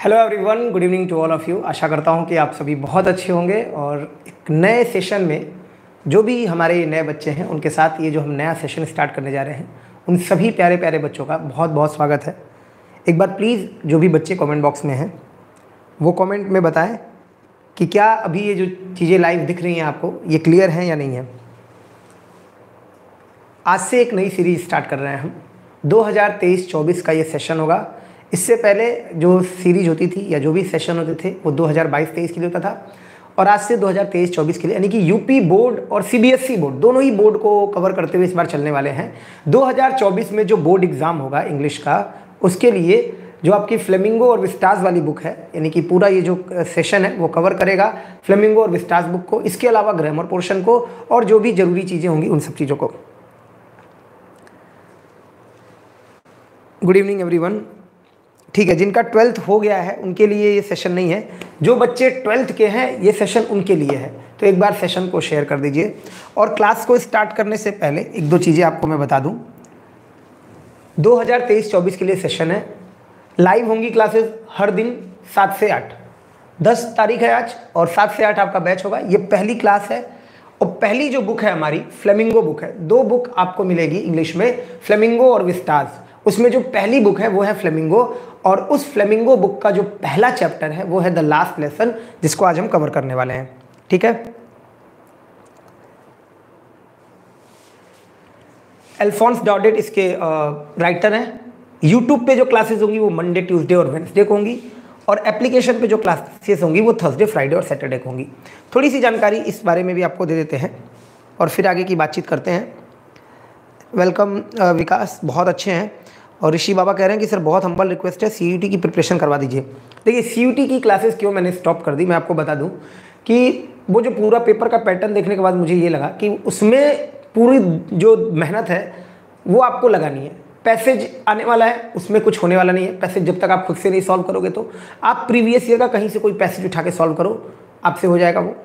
Hello everyone good evening to all of you आशा करता हूँ कि आप सभी बहुत अच्छे होंगे और एक नए सेशन में जो भी हमारे नए बच्चे हैं, उनके साथ ये जो हम नया सेशन स्टार्ट करने जा रहे हैं, उन सभी प्यारे प्यारे बच्चों का बहुत बहुत स्वागत है। एक बार प्लीज़ जो भी बच्चे कमेंट बॉक्स में हैं, वो कमेंट में बताएँ कि क्या अभी ये जो चीज़ें लाइव दिख रही हैं आपको, ये क्लियर हैं या नहीं है? आज से एक नई सीरीज़ स्टार्ट कर रहे हैं हम। 2023-24 का ये सेशन होगा। इससे पहले जो सीरीज़ होती थी या जो भी सेशन होते थे, वो 2022-23 के लिए होता था और आज से 2023-24 के लिए, यानी कि यूपी बोर्ड और सीबीएसई बोर्ड दोनों ही बोर्ड को कवर करते हुए इस बार चलने वाले हैं। 2024 में जो बोर्ड एग्ज़ाम होगा इंग्लिश का, उसके लिए जो आपकी फ्लेमिंगो और विस्टाज वाली बुक है, यानी कि पूरा ये जो सेशन है, वो कवर करेगा फ्लेमिंगो और विस्टाज बुक को। इसके अलावा ग्रामर पोर्शन को और जो भी ज़रूरी चीज़ें होंगी, उन सब चीज़ों को। गुड इवनिंग एवरीवन ठीक है, जिनका ट्वेल्थ हो गया है, उनके लिए ये सेशन नहीं है। जो बच्चे ट्वेल्थ के हैं, ये सेशन उनके लिए है। तो एक बार सेशन को शेयर कर दीजिए। और क्लास को स्टार्ट करने से पहले एक दो चीज़ें आपको मैं बता दूँ। 2023-24 के लिए सेशन है। लाइव होंगी क्लासेस हर दिन सात से आठ। दस तारीख है आज और सात से आठ आपका बैच होगा। ये पहली क्लास है। और पहली जो बुक है हमारी फ्लेमिंगो बुक है। दो बुक आपको मिलेगी इंग्लिश में फ्लेमिंगो और विस्टाज उसमें जो पहली बुक है, वो है फ्लेमिंगो और उस फ्लेमिंगो बुक का जो पहला चैप्टर है, वो है द लास्ट लेसन जिसको आज हम कवर करने वाले हैं। ठीक है? एल्फॉन्स डॉडेट इसके राइटर हैं। यूट्यूब पे जो क्लासेस होंगी, वो मंडे ट्यूसडे और वेंसडे को होंगी और एप्लीकेशन पे जो क्लासेस होंगी, वो थर्सडे फ्राइडे और सैटरडे को होंगी। थोड़ी सी जानकारी इस बारे में भी आपको दे देते हैं और फिर आगे की बातचीत करते हैं। वेलकम विकास, बहुत अच्छे हैं। और ऋषि बाबा कह रहे हैं कि, सर, बहुत हम्बल रिक्वेस्ट है सी की प्रिपरेशन करवा दीजिए। देखिए सी की क्लासेस क्यों मैंने स्टॉप कर दी? मैं आपको बता दूँ कि वो जो पूरा पेपर का पैटर्न देखने के बाद मुझे ये लगा कि उसमें पूरी जो मेहनत है, वो आपको लगानी है। पैसेज आने वाला है, उसमें कुछ होने वाला नहीं है। पैसेज जब तक आप खुद से नहीं सॉल्व करोगे तो आप प्रीवियस ईयर का कहीं से कोई पैसेज उठा के सॉल्व करो, आपसे हो जाएगा वो।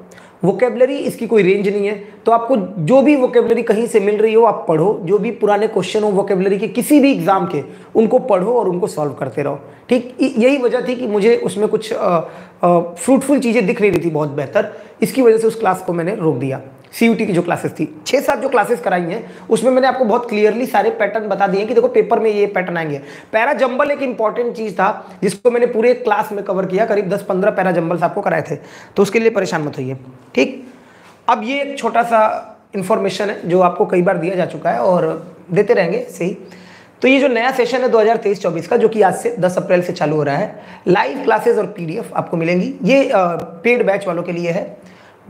वोकेबलरी इसकी कोई रेंज नहीं है। तो आपको जो भी वोकेबलरी कहीं से मिल रही हो, आप पढ़ो। जो भी पुराने क्वेश्चन हो वोकेबलरी के किसी भी एग्ज़ाम के, उनको पढ़ो और उनको सॉल्व करते रहो। ठीक? यही वजह थी कि मुझे उसमें कुछ फ्रूटफुल चीज़ें दिख नहीं रही थी बहुत बेहतर। इसकी वजह से उस क्लास को मैंने रोक दिया। सीयूटी की जो क्लासेस थी छः सात जो क्लासेस कराई हैं, उसमें मैंने आपको बहुत क्लियरली सारे पैटर्न बता दिए कि देखो पेपर में ये पैटर्न आएँगे। पैरा जंबल एक इंपॉर्टेंट चीज़ था, जिसको मैंने पूरे क्लास में कवर किया, करीब दस पंद्रह पैरा जंबल्स आपको कराए थे। तो उसके लिए परेशान मत होइए, ठीक? अब ये एक छोटा सा इन्फॉर्मेशन है, जो आपको कई बार दिया जा चुका है और देते रहेंगे, सही? तो ये जो नया सेशन है 2023-24 का, जो कि आज से 10 अप्रैल से चालू हो रहा है लाइव क्लासेस और पीडीएफ आपको मिलेंगी। ये पेड बैच वालों के लिए है।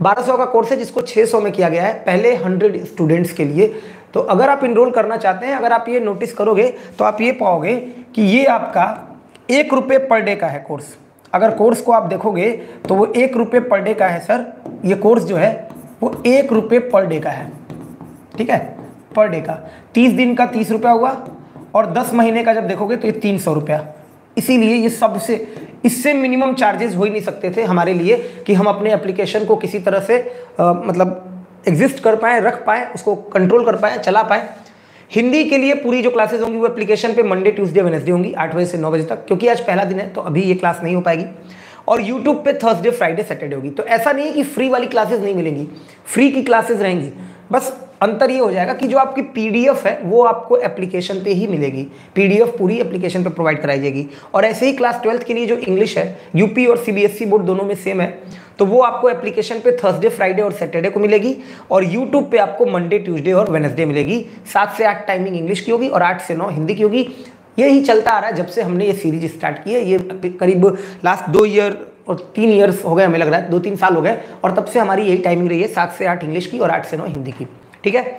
1200 का कोर्स है, जिसको 600 में किया गया है, पहले 100 स्टूडेंट्स के लिए। तो अगर आप इनरोल करना चाहते हैं, अगर आप ये नोटिस करोगे तो आप ये पाओगे कि ये आपका एक रुपये पर डे का है कोर्स अगर कोर्स को आप देखोगे तो वो एक रुपये पर डे का है सर ये कोर्स जो है, वो एक रुपये पर डे का है। ठीक है? पर डे का। तीस दिन का तीस रुपया हुआ, और दस महीने का जब देखोगे तो ये तीन सौ रुपया। इसीलिए ये सबसे इससे मिनिमम चार्जेस हो ही नहीं सकते थे हमारे लिए कि हम अपने एप्लीकेशन को किसी तरह से आ, मतलब एग्जिस्ट कर पाए रख पाए उसको कंट्रोल कर पाए चला पाए। हिंदी के लिए पूरी जो क्लासेस होंगी वो एप्लीकेशन पे मंडे ट्यूसडे वेनेसडे होंगी आठ बजे से नौ बजे तक क्योंकि आज पहला दिन है तो अभी ये क्लास नहीं हो पाएगी। और यूट्यूब पे थर्सडे फ्राइडे सैटरडे होगी। तो ऐसा नहीं है कि फ्री वाली क्लासेस नहीं मिलेंगी। फ्री की क्लासेस रहेंगी। बस अंतर ये हो जाएगा कि जो आपकी पीडीएफ है, वो आपको एप्लीकेशन पे ही मिलेगी। पीडीएफ पूरी एप्लीकेशन पे प्रोवाइड कराई जाएगी। और ऐसे ही क्लास ट्वेल्थ के लिए जो इंग्लिश है यूपी और सीबीएसई बोर्ड दोनों में सेम है तो वो आपको एप्लीकेशन पे थर्सडे फ्राइडे और सैटरडे को मिलेगी और यूट्यूब पे आपको मंडे ट्यूसडे और वेनसडे मिलेगी। सात से आठ टाइमिंग इंग्लिश की होगी और आठ से नौ हिंदी की होगी। यही चलता आ रहा है जब से हमने ये सीरीज़ स्टार्ट की है। ये करीब लास्ट दो ईयर और तीन ईयर्स हो गए हमें लग रहा है, दो तीन साल हो गए और तब से हमारी यही टाइमिंग रही है, सात से आठ इंग्लिश की और आठ से नौ हिंदी की। ठीक है?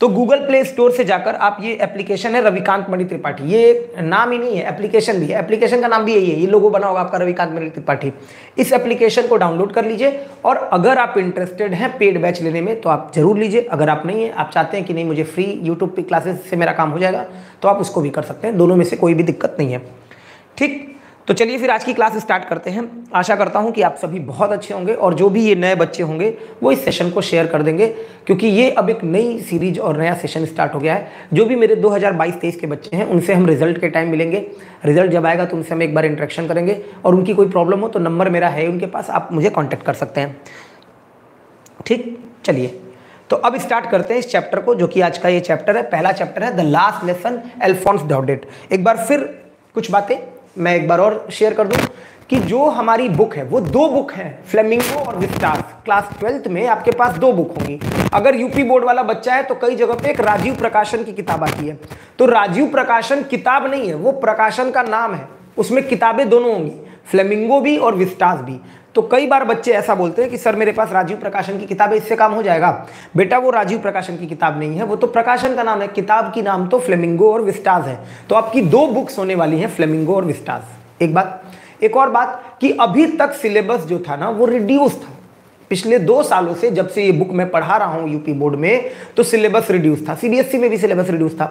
तो गूगल प्ले स्टोर से जाकर आप ये एप्लीकेशन है रविकांत मणि त्रिपाठी। ये नाम ही नहीं है एप्लीकेशन भी है। एप्लीकेशन का नाम भी यही है, ये लोगो बना होगा आपका रविकांत मणि त्रिपाठी। इस एप्लीकेशन को डाउनलोड कर लीजिए और अगर आप इंटरेस्टेड हैं पेड बैच लेने में तो आप ज़रूर लीजिए। अगर आप नहीं है, आप चाहते हैं कि नहीं, मुझे फ्री यूट्यूब पे क्लासेस से मेरा काम हो जाएगा तो आप उसको भी कर सकते हैं। दोनों में से कोई भी दिक्कत नहीं है। ठीक? तो चलिए फिर आज की क्लास स्टार्ट करते हैं। आशा करता हूँ कि आप सभी बहुत अच्छे होंगे और जो भी ये नए बच्चे होंगे, वो इस सेशन को शेयर कर देंगे, क्योंकि ये अब एक नई सीरीज़ और नया सेशन स्टार्ट हो गया है। जो भी मेरे 2022-23 के बच्चे हैं, उनसे हम रिज़ल्ट के टाइम मिलेंगे। रिज़ल्ट जब आएगा तो उनसे हम एक बार इंट्रैक्शन करेंगे और उनकी कोई प्रॉब्लम हो तो नंबर मेरा है उनके पास, आप मुझे कॉन्टैक्ट कर सकते हैं। ठीक, चलिए। तो अब स्टार्ट करते हैं इस चैप्टर को, जो कि आज का ये चैप्टर है। पहला चैप्टर है the last lesson Alphonse Daudet एक बार फिर कुछ बातें मैं एक बार और शेयर कर दूँ कि जो हमारी बुक है, वो दो बुक हैं फ्लेमिंगो और विस्टास क्लास ट्वेल्थ में आपके पास दो बुक होंगी। अगर यूपी बोर्ड वाला बच्चा है तो कई जगह पे एक राजीव प्रकाशन की किताब आती है। तो राजीव प्रकाशन किताब नहीं है, वो प्रकाशन का नाम है। उसमें किताबें दोनों होंगी। फ्लेमिंगो भी और विस्टास भी। तो कई बार बच्चे ऐसा बोलते हैं कि, सर, मेरे पास राजीव प्रकाशन की किताब है इससे काम हो जाएगा। बेटा, वो राजीव प्रकाशन की किताब नहीं है, वो तो प्रकाशन का नाम है, किताब की नाम तो फ्लेमिंगो और विस्टाज है। तो आपकी दो बुक्स होने वाली है, फ्लेमिंगो और विस्टाज एक बात, एक और बात कि अभी तक सिलेबस जो था ना, वो रिड्यूस था। पिछले दो सालों से जब से ये बुक मैं पढ़ा रहा हूँ यूपी बोर्ड में तो सिलेबस रिड्यूस था। सीबीएसई में भी सिलेबस रिड्यूस था।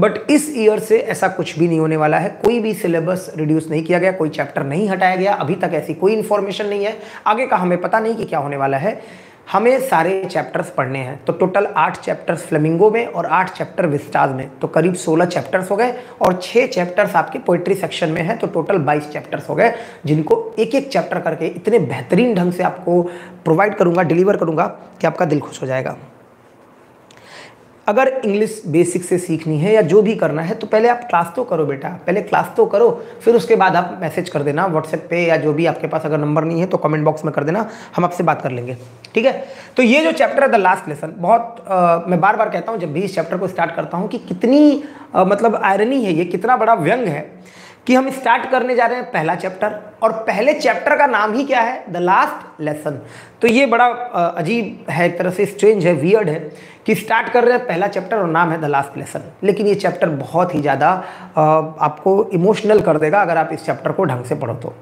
बट इस ईयर से ऐसा कुछ भी नहीं होने वाला है। कोई भी सिलेबस रिड्यूस नहीं किया गया, कोई चैप्टर नहीं हटाया गया। अभी तक ऐसी कोई इन्फॉर्मेशन नहीं है। आगे का हमें पता नहीं कि क्या होने वाला है। हमें सारे चैप्टर्स पढ़ने हैं। तो टोटल आठ चैप्टर्स फ्लेमिंगो में और आठ चैप्टर विस्टाज में। तो करीब सोलह चैप्टर्स हो गए और छः चैप्टर्स आपके पोइट्री सेक्शन में हैं। तो टोटल बाईस चैप्टर्स हो गए, जिनको एक एक चैप्टर करके इतने बेहतरीन ढंग से आपको प्रोवाइड करूँगा डिलीवर करूँगा कि आपका दिल खुश हो जाएगा। अगर इंग्लिश बेसिक से सीखनी है या जो भी करना है तो पहले आप क्लास तो करो बेटा। पहले क्लास तो करो फिर उसके बाद आप मैसेज कर देना व्हाट्सएप पे या जो भी आपके पास अगर नंबर नहीं है तो कमेंट बॉक्स में कर देना हम आपसे बात कर लेंगे। ठीक है? तो ये जो चैप्टर है द लास्ट लेसन बहुत आ, मैं बार बार कहता हूँ जब भी इस चैप्टर को स्टार्ट करता हूँ कि कितनी आ, मतलब आयरनी है ये कितना बड़ा व्यंग है कि हम स्टार्ट करने जा रहे हैं पहला चैप्टर और पहले चैप्टर का नाम ही क्या है? द लास्ट लेसन तो ये बड़ा अजीब है एक तरह से स्ट्रेंज है वियर्ड है कि स्टार्ट कर रहे हैं, पहला चैप्टर और नाम है द लास्ट लेसन लेकिन ये चैप्टर बहुत ही ज़्यादा आपको इमोशनल कर देगा अगर आप इस चैप्टर को ढंग से पढ़ो तो।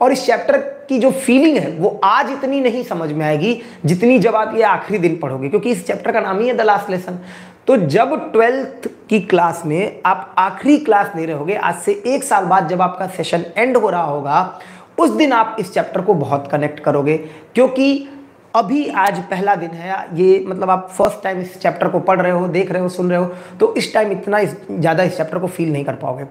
और इस चैप्टर की जो फीलिंग है, वो आज इतनी नहीं समझ में आएगी जितनी जब आप ये आखिरी दिन पढ़ोगे, क्योंकि इस चैप्टर का नाम ही है द लास्ट लेसन तो जब ट्वेल्थ की क्लास में आप आखिरी क्लास ले रहे होगे, आज से एक साल बाद जब आपका सेशन एंड हो रहा होगा, उस दिन आप इस चैप्टर को बहुत कनेक्ट करोगे, क्योंकि अभी आज पहला दिन है, ये मतलब आप फ़र्स्ट टाइम इस चैप्टर को पढ़ रहे हो, देख रहे हो, सुन रहे हो तो इस टाइम इतना ज़्यादा इस चैप्टर को फील नहीं कर पाओगे।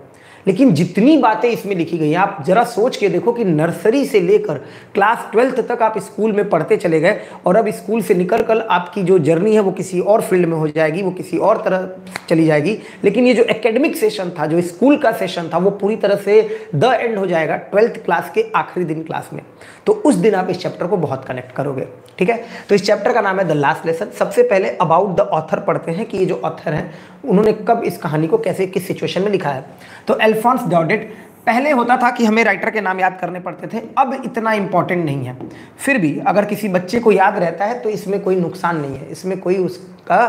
लेकिन जितनी बातें इसमें लिखी गई हैं, आप जरा सोच के देखो कि नर्सरी से लेकर क्लास ट्वेल्थ तक आप स्कूल में पढ़ते चले गए और अब स्कूल से निकल कर आपकी जो जर्नी है वो किसी और फ़ील्ड में हो जाएगी, वो किसी और तरह चली जाएगी। लेकिन ये जो एकेडमिक सेशन था, जो स्कूल का सेशन था, वो पूरी तरह से द एंड हो जाएगा ट्वेल्थ क्लास के आखिरी दिन क्लास में। तो उस दिन आप इस चैप्टर को बहुत कनेक्ट करोगे, ठीक है? तो इस चैप्टर का नाम है द लास्ट लेसन सबसे पहले अबाउट द ऑथर पढ़ते हैं कि ये जो ऑथर हैं उन्होंने कब इस कहानी को कैसे किस सिचुएशन में लिखा है? तो एल्फॉन्स डॉडेट पहले होता था कि हमें राइटर के नाम याद करने पड़ते थे अब इतना इंपॉर्टेंट नहीं है। फिर भी अगर किसी बच्चे को याद रहता है तो इसमें कोई नुकसान नहीं है। इसमें कोई उसका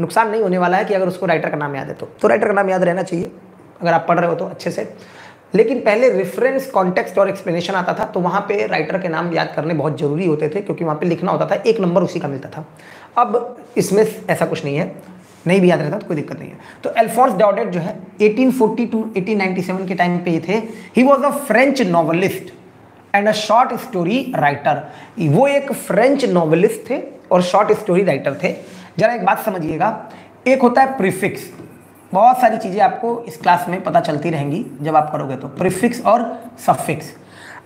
नुकसान नहीं होने वाला है कि अगर उसको राइटर का नाम याद है तो, तो राइटर का नाम याद रहना चाहिए अगर आप पढ़ रहे हो तो अच्छे से। लेकिन पहले रेफरेंस कॉन्टेक्स्ट और एक्सप्लेनेशन आता था तो वहाँ पे राइटर के नाम याद करने बहुत ज़रूरी होते थे क्योंकि वहाँ पे लिखना होता था एक नंबर उसी का मिलता था। अब इसमें ऐसा कुछ नहीं है। नहीं भी याद रहता तो कोई दिक्कत नहीं है। तो एल्फोर्स डॉडेट जो है 1840 टू 1897 के टाइम पे थे। He was a French novelist and a short story writer वो एक फ्रेंच नॉवलिस्ट थे और शॉर्ट स्टोरी राइटर थे। जरा एक बात समझिएगा। एक होता है प्रीफिक्स बहुत सारी चीज़ें आपको इस क्लास में पता चलती रहेंगी जब आप करोगे तो। प्रीफिक्स और सफिक्स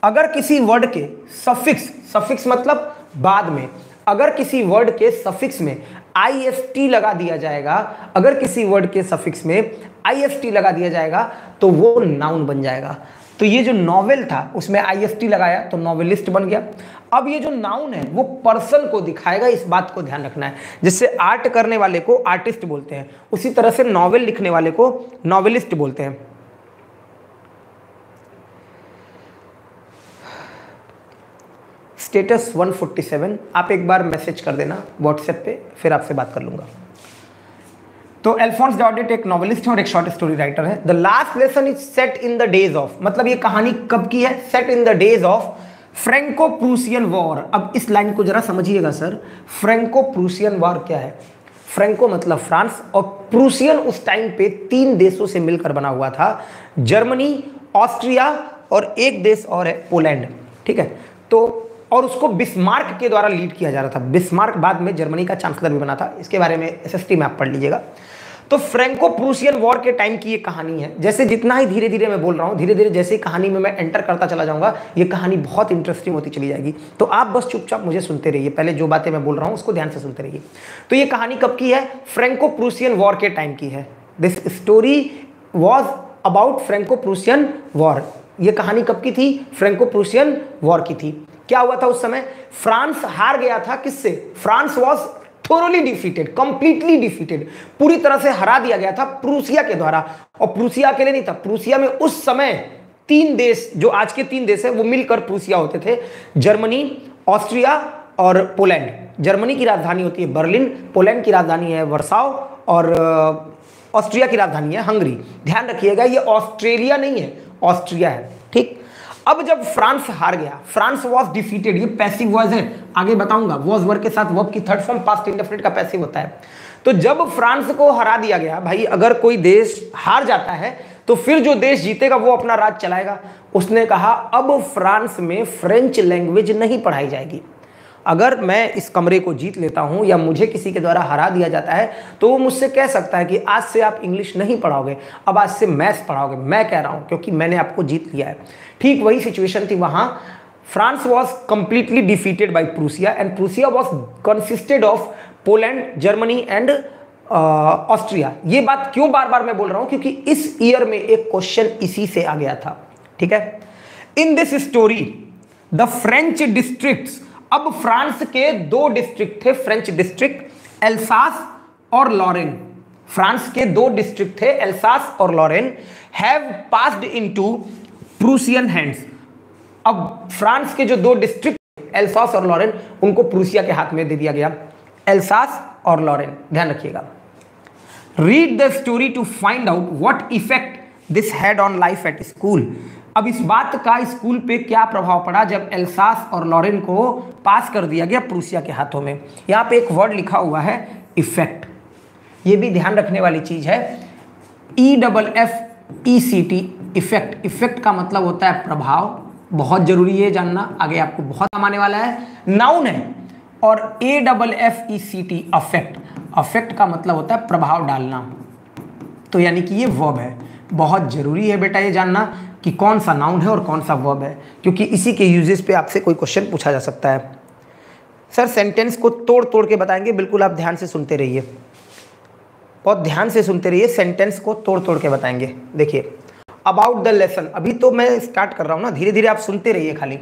अगर किसी वर्ड के सफिक्स सफिक्स मतलब बाद में। अगर किसी वर्ड के सफिक्स में आई लगा दिया जाएगा। अगर किसी वर्ड के सफिक्स में आई लगा दिया जाएगा तो वो नाउन बन जाएगा। तो ये जो नॉवेल था, उसमें आई लगाया तो नॉवेलिस्ट बन गया। अब ये जो नाउन है, वो पर्सन को दिखाएगा, इस बात को ध्यान रखना है। जिससे आर्ट करने वाले को आर्टिस्ट बोलते हैं, उसी तरह से नॉवेल लिखने वाले को नॉवेलिस्ट बोलते हैं। स्टेटस 147 आप एक बार मैसेज कर देना व्हाट्सएप पे, फिर आपसे बात कर लूँगा। तो एल्फोंस डॉडेट एक नॉवलिस्ट है और एक शॉर्ट स्टोरी राइटर है। The last lesson is set in the days of मतलब ये कहानी कब की है? Set in the days of Franco Prussian war अब इस लाइन को जरा समझिएगा सर फ्रेंको प्रूसियन वॉर क्या है? फ्रेंको मतलब फ्रांस और प्रूसियन उस टाइम पे तीन देशों से मिलकर बना हुआ था। जर्मनी, ऑस्ट्रिया और एक देश और है पोलैंड। ठीक है? तो और उसको बिस्मार्क के द्वारा लीड किया जा रहा था। बिस्मार्क बाद में जर्मनी का चांसलर भी बना था। इसके बारे में एस में आप पढ़ लीजिएगा। तो फ्रेंको प्रूसियन वॉर के टाइम की ये कहानी है। जैसे जितना ही धीरे धीरे मैं बोल रहा हूँ धीरे धीरे जैसे कहानी में मैं एंटर करता चला जाऊँगा, ये कहानी बहुत इंटरेस्टिंग होती चली जाएगी। तो आप बस चुपचाप मुझे सुनते रहिए। पहले जो बातें मैं बोल रहा हूँ, उसको ध्यान से सुनते रहिए। तो ये कहानी कब की है? फ्रेंको प्रूसियन वॉर के टाइम की है। This story was about Franco Prussian war. ये कहानी कब की थी? फ्रेंको प्रूसियन वॉर की थी। क्या हुआ था उस समय? फ्रांस हार गया था किससे? France was thoroughly defeated completely defeated पूरी तरह से हरा दिया गया था प्रूसिया के द्वारा। और प्रूसिया अकेले नहीं था। प्रूसिया में उस समय तीन देश, जो आज के तीन देश है, वो मिलकर प्रूसिया होते थे। जर्मनी, ऑस्ट्रिया और पोलैंड। जर्मनी की राजधानी होती है बर्लिन, पोलैंड की राजधानी है वर्साव और ऑस्ट्रिया की राजधानी है हंगरी। ध्यान रखिएगा, ये ऑस्ट्रेलिया नहीं है, ऑस्ट्रिया है, ठीक? अब जब फ्रांस हार गया, फ्रांस वॉज़ डिफीटेड ये पैसिव वॉज़ है। आगे बताऊँगा वॉज़ वर्ग के साथ वर्ब की थर्ड फॉर्म पास्ट इंडेफिनेट का पैसिव होता है। तो जब फ्रांस को हरा दिया गया, भाई, अगर कोई देश हार जाता है तो फिर जो देश जीतेगा, वो अपना राज चलाएगा। उसने कहा, अब फ्रांस में फ्रेंच लैंग्वेज नहीं पढ़ाई जाएगी। अगर मैं इस कमरे को जीत लेता हूँ या मुझे किसी के द्वारा हरा दिया जाता है तो वो मुझसे कह सकता है कि आज से आप इंग्लिश नहीं पढ़ाओगे, अब आज से मैथ्स पढ़ाओगे। मैं कह रहा हूँ, क्योंकि मैंने आपको जीत लिया है। ठीक वही सिचुएशन थी वहाँ। France was completely defeated by Prussia and Prussia was consisted of Poland Germany and Austria ये बात क्यों बार बार मैं बोल रहा हूँ? क्योंकि इस ईयर में एक क्वेश्चन इसी से आ गया था। ठीक है? In this story the French districts अब फ्रांस के दो डिस्ट्रिक्ट थे फ्रेंच डिस्ट्रिक्ट एल्सास और लॉरेन फ्रांस के दो डिस्ट्रिक्ट थे एल्सास और Lorraine have passed into Prussian hands अब फ्रांस के जो दो डिस्ट्रिक्ट एल्सास और लॉरेन उनको प्रूसिया के हाथ में दे दिया गया। एल्सास और लॉरेन ध्यान रखिएगा। Read the story to find out what effect this had on life at school अब इस बात का स्कूल पे क्या प्रभाव पड़ा जब एल्सास और लॉरेन को पास कर दिया गया प्रूसिया के हाथों में? यहाँ पे एक वर्ड लिखा हुआ है, इफ़ेक्ट। ये भी ध्यान रखने वाली चीज़ है। E double F E C T effect. Effect का मतलब होता है प्रभाव। बहुत ज़रूरी है जानना। आगे आपको बहुत काम आने वाला है। नाउन है और A double F E C T affect affect का मतलब होता है प्रभाव डालना। तो यानी कि ये वर्ब है। बहुत ज़रूरी है बेटा ये जानना कि कौन सा नाउन है और कौन सा वर्ब है, क्योंकि इसी के यूजेस पे आपसे कोई क्वेश्चन पूछा जा सकता है। सर सेंटेंस को तोड़ तोड़ के बताएँगे, बिल्कुल आप ध्यान से सुनते रहिए। बहुत ध्यान से सुनते रहिए सेंटेंस को तोड़ तोड़ के बताएँगे। देखिए अबाउट द लेसन अभी तो मैं स्टार्ट कर रहा हूँ ना धीरे धीरे आप सुनते रहिए खाली।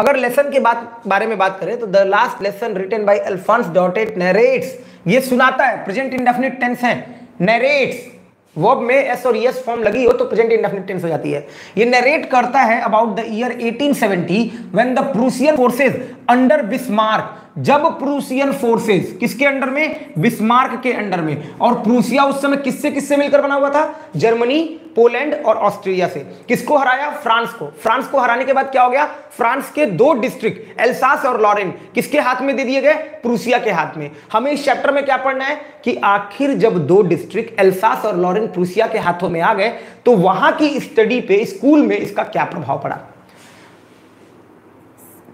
अगर लेसन के बात, बारे में बात करें तो the last lesson written by Alphonse Daudet narrates ये सुनाता है प्रेजेंट इंडेफिनिट टेंस है नरेट्स वर्ब में एस और यस फॉर्म लगी हो तो प्रेजेंट इंडेफिनिट टेंस हो जाती है। ये नरेट करता है about the year 1870 when the Prussian forces under Bismarck जब प्रूसियन फोर्सेस किसके अंडर में? बिस्मार्क के अंडर में। और प्रूसिया उस समय किससे किससे मिलकर बना हुआ था? जर्मनी पोलैंड और ऑस्ट्रेलिया से। किसको हराया? फ्रांस को। फ्रांस को हराने के बाद क्या हो गया? फ्रांस के दो डिस्ट्रिक्ट, एल्सास और लॉरेन, किसके हाथ में दे दिए गए? प्रूसिया के हाथ में। हमें इस चैप्टर में क्या पढ़ना है? कि आखिर जब दो डिस्ट्रिक्ट, एल्सास और लॉरेन प्रूसिया के हाथों में आ गए तो वहाँ की स्टडी पे, स्कूल में इसका क्या प्रभाव पड़ा?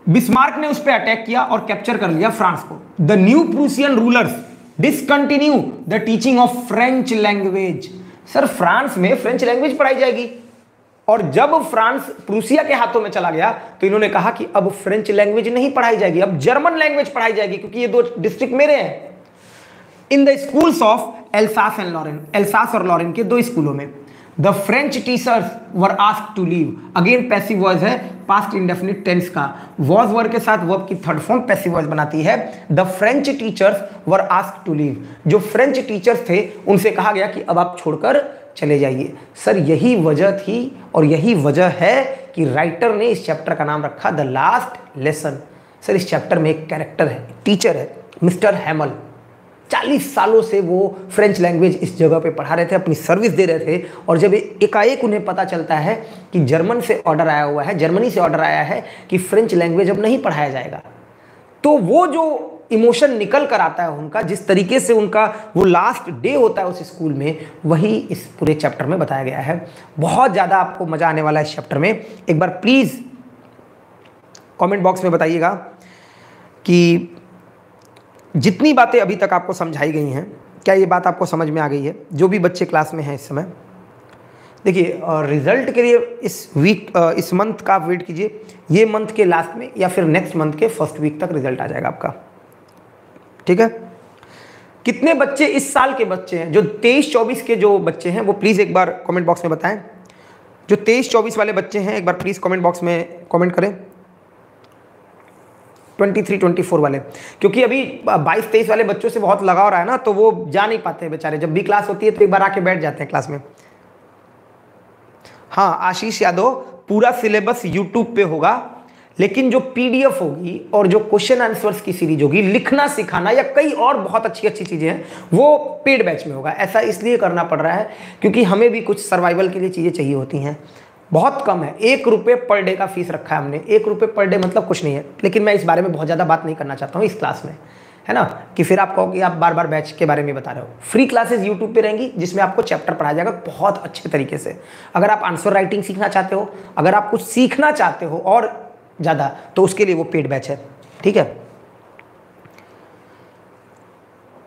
बिस्मार्क ने उस पर अटैक किया और कैप्चर कर लिया फ्रांस को। The new Prussian rulers discontinue the teaching of French language sir, France में फ्रेंच लैंग्वेज पढ़ाई जाएगी। और जब फ्रांस प्रूसिया के हाथों में चला गया तो इन्होंने कहा कि अब फ्रेंच लैंग्वेज नहीं पढ़ाई जाएगी, अब जर्मन लैंग्वेज पढ़ाई जाएगी, क्योंकि ये दो डिस्ट्रिक्ट मेरे हैं। In the schools of Alsace and Lorraine, Alsace और लॉरेन के दो स्कूलों में। The French teachers were ask to leave again passive voice है पास्ट इंडेफिनिट टेंस का। वॉज़ वर्ड के साथ वर्ब की थर्ड फॉर्म पैसिव वॉइस बनाती है। The French teachers were ask to leave जो फ्रेंच टीचर्स थे, उनसे कहा गया कि अब आप छोड़कर चले जाइए। सर यही वजह थी और यही वजह है कि राइटर ने इस चैप्टर का नाम रखा द लास्ट लेसन सर इस चैप्टर में एक कैरेक्टर है टीचर है मिस्टर हैमल चालीस सालों से वो फ्रेंच लैंग्वेज इस जगह पे पढ़ा रहे थे, अपनी सर्विस दे रहे थे और जब एकाएक उन्हें पता चलता है कि जर्मन से ऑर्डर आया हुआ है, जर्मनी से ऑर्डर आया है कि फ्रेंच लैंग्वेज अब नहीं पढ़ाया जाएगा तो वो जो इमोशन निकल कर आता है उनका, जिस तरीके से उनका वो लास्ट डे होता है उस स्कूल में, वही इस पूरे चैप्टर में बताया गया है। बहुत ज़्यादा आपको मज़ा आने वाला है इस चैप्टर में। एक बार प्लीज़ कमेंट बॉक्स में बताइएगा कि जितनी बातें अभी तक आपको समझाई गई हैं, क्या ये बात आपको समझ में आ गई है? जो भी बच्चे क्लास में हैं इस समय। देखिए रिज़ल्ट के लिए इस वीक इस मंथ का आप वेट कीजिए। ये मंथ के लास्ट में या फिर नेक्स्ट मंथ के फ़र्स्ट वीक तक रिज़ल्ट आ जाएगा आपका। ठीक है? कितने बच्चे इस साल के बच्चे हैं? जो तेईस चौबीस के जो बच्चे हैं, वो प्लीज़ एक बार कमेंट बॉक्स में बताएँ। जो तेईस चौबीस वाले बच्चे हैं, एक बार प्लीज़ कमेंट बॉक्स में कमेंट करें। ट्वेंटी थ्री ट्वेंटी फोर वाले। क्योंकि अभी बाईस, तेईस वाले बच्चों से बहुत लगाव रहा है ना तो वो जा नहीं पाते बेचारे। जब भी क्लास होती है तो एक बार आके बैठ जाते हैं क्लास में। हाँ आशीष यादव, पूरा सिलेबस यूट्यूब पे होगा, लेकिन जो पीडीएफ होगी और जो क्वेश्चन आंसर्स की सीरीज़ होगी, लिखना, सिखाना या कई और बहुत अच्छी अच्छी चीज़ें हैं, वो पेड बैच में होगा। ऐसा इसलिए करना पड़ रहा है, क्योंकि हमें भी कुछ सर्वाइवल के लिए चीज़ें चाहिए होती हैं। बहुत कम है। एक रुपये पर डे का फ़ीस रखा है हमने। एक रुपये पर डे मतलब कुछ नहीं है। लेकिन मैं इस बारे में बहुत ज़्यादा बात नहीं करना चाहता हूँ इस क्लास में। है ना? कि फिर आप कहो कि आप बार बार बैच के बारे में बता रहे हो। फ्री क्लासेस यूट्यूब पे रहेंगी, जिसमें आपको चैप्टर पढ़ाया जाएगा बहुत अच्छे तरीके से। अगर आप आंसर राइटिंग सीखना चाहते हो, अगर आप कुछ सीखना चाहते हो और ज़्यादा तो उसके लिए वो पेड बैच है। ठीक है?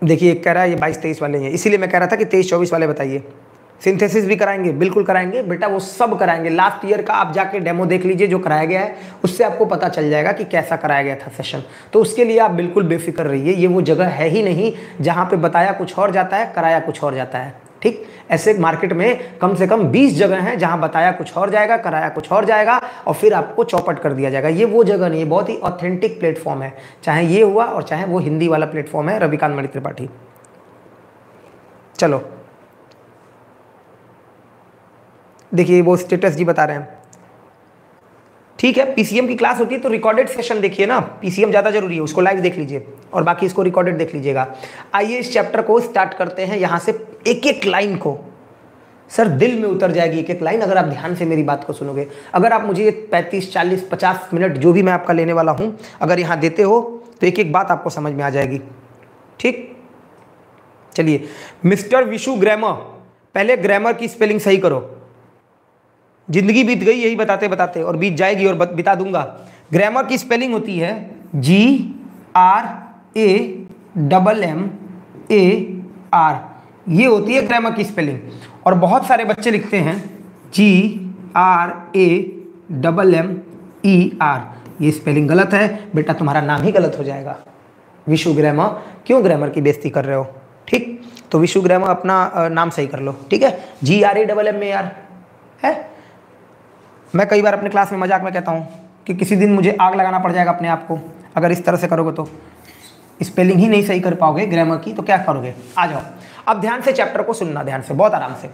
देखिए कह रहा है, ये बाईस तेईस वाले हैं। इसीलिए मैं कह रहा था कि तेईस चौबीस वाले बताइए। सिंथेसिस भी कराएँगे, बिल्कुल कराएँगे। बेटा, वो सब कराएँगे। लास्ट ईयर का आप जाके डेमो देख लीजिए, जो कराया गया है, उससे आपको पता चल जाएगा कि कैसा कराया गया था सेशन तो उसके लिए आप बिल्कुल बेफिक्र रहिए, ये वो जगह है ही नहीं जहाँ पे बताया कुछ और जाता है, कराया कुछ और जाता है। ठीक? ऐसे मार्केट में कम से कम 20 जगह हैं जहाँ बताया कुछ और जाएगा, कराया कुछ और जाएगा और फिर आपको चौपट कर दिया जाएगा। ये वो जगह नहीं है, बहुत ही ऑथेंटिक प्लेटफॉर्म है। चाहे ये हुआ और चाहे वो हिंदी वाला प्लेटफॉर्म है, रविकांत मणि त्रिपाठी। चलो। देखिए, वो स्टेटस जी बता रहे हैं। ठीक है पीसीएम की क्लास होती है तो रिकॉर्डेड सेशन देखिए ना। पीसीएम ज़्यादा ज़रूरी है, उसको लाइव देख लीजिए और बाकी इसको रिकॉर्डेड देख लीजिएगा। आइए इस चैप्टर को स्टार्ट करते हैं, यहाँ से एक एक लाइन को। सर, दिल में उतर जाएगी एक एक लाइन अगर आप ध्यान से मेरी बात को सुनोगे। अगर आप मुझे पैंतीस, चालीस, पचास मिनट जो भी मैं आपका लेने वाला हूँ, अगर यहाँ देते हो तो एक एक बात आपको समझ में आ जाएगी। ठीक? चलिए, मिस्टर विशु ग्रामर, पहले ग्रामर की स्पेलिंग सही करो। ज़िंदगी बीत गई, यही बताते बताते, और बीत जाएगी और बिता दूँगा। ग्रामर की स्पेलिंग होती है G R A double M A R ये होती है ग्रामर की स्पेलिंग और बहुत सारे बच्चे लिखते हैं G R A double M E R ये स्पेलिंग गलत है। बेटा, तुम्हारा नाम ही गलत हो जाएगा। विशु ग्रामर क्यों ग्रामर की बेइज्जती कर रहे हो? ठीक? तो विशु ग्रामर अपना नाम सही कर लो। ठीक है? G R A double M A R है? मैं कई बार अपने क्लास में मज़ाक में कहता हूँ कि किसी दिन मुझे आग लगाना पड़ जाएगा अपने आप को, अगर इस तरह से करोगे तो। स्पेलिंग ही नहीं सही कर पाओगे ग्रामर की तो क्या करोगे? आ जाओ। अब ध्यान से चैप्टर को सुनना, ध्यान से, बहुत आराम से।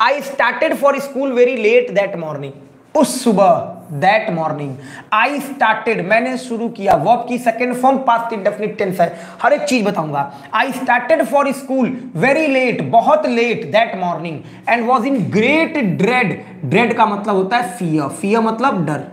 I started for school very late that morning उस सुबह दैट मॉर्निंग आई स्टार्टेड मैंने शुरू किया वर्ब की second form past indefinite tense है। हर एक चीज़ बताऊँगा। I started for school very late बहुत late that morning and was in great dread dread का मतलब होता है फियर फियर मतलब डर।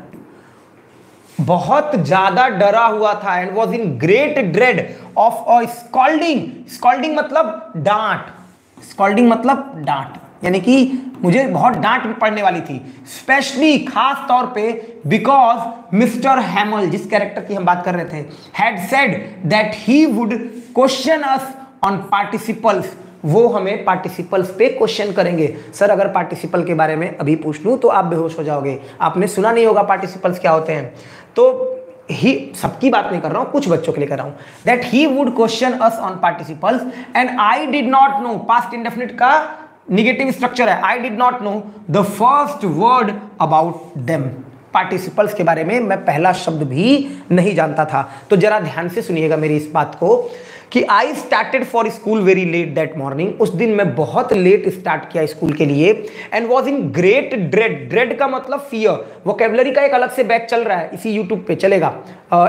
बहुत ज़्यादा डरा हुआ था and was in great dread of scolding scolding मतलब डांट। स्कॉल्डिंग मतलब डांट। यानी कि मुझे बहुत डांट पड़ने वाली थी स्पेशली खास तौर पे बिकॉज़ मिस्टर हैमल, जिस कैरेक्टर की हम बात कर रहे थे had said that he would question us on participles वो हमें पार्टिसिपल्स पे क्वेश्चन करेंगे। सर, अगर पार्टिसिपल के बारे में अभी पूछ लूँ तो आप बेहोश हो जाओगे। आपने सुना नहीं होगा पार्टिसिपल्स क्या होते हैं। तो ही सबकी बात नहीं कर रहा हूँ, कुछ बच्चों के लिए कर रहा हूँ। That he would question us on participles and I did not know past indefinite का निगेटिव स्ट्रक्चर है. I did not know the first word about them participles के बारे में मैं पहला शब्द भी नहीं जानता था. तो जरा ध्यान से सुनिएगा मेरी इस बात को. कि I started for school very late that morning उस दिन मैं बहुत लेट स्टार्ट किया स्कूल के लिए and was in great dread dread का मतलब फियर वोकेबलरी का एक अलग से बैच चल रहा है. इसी यूट्यूब पे चलेगा.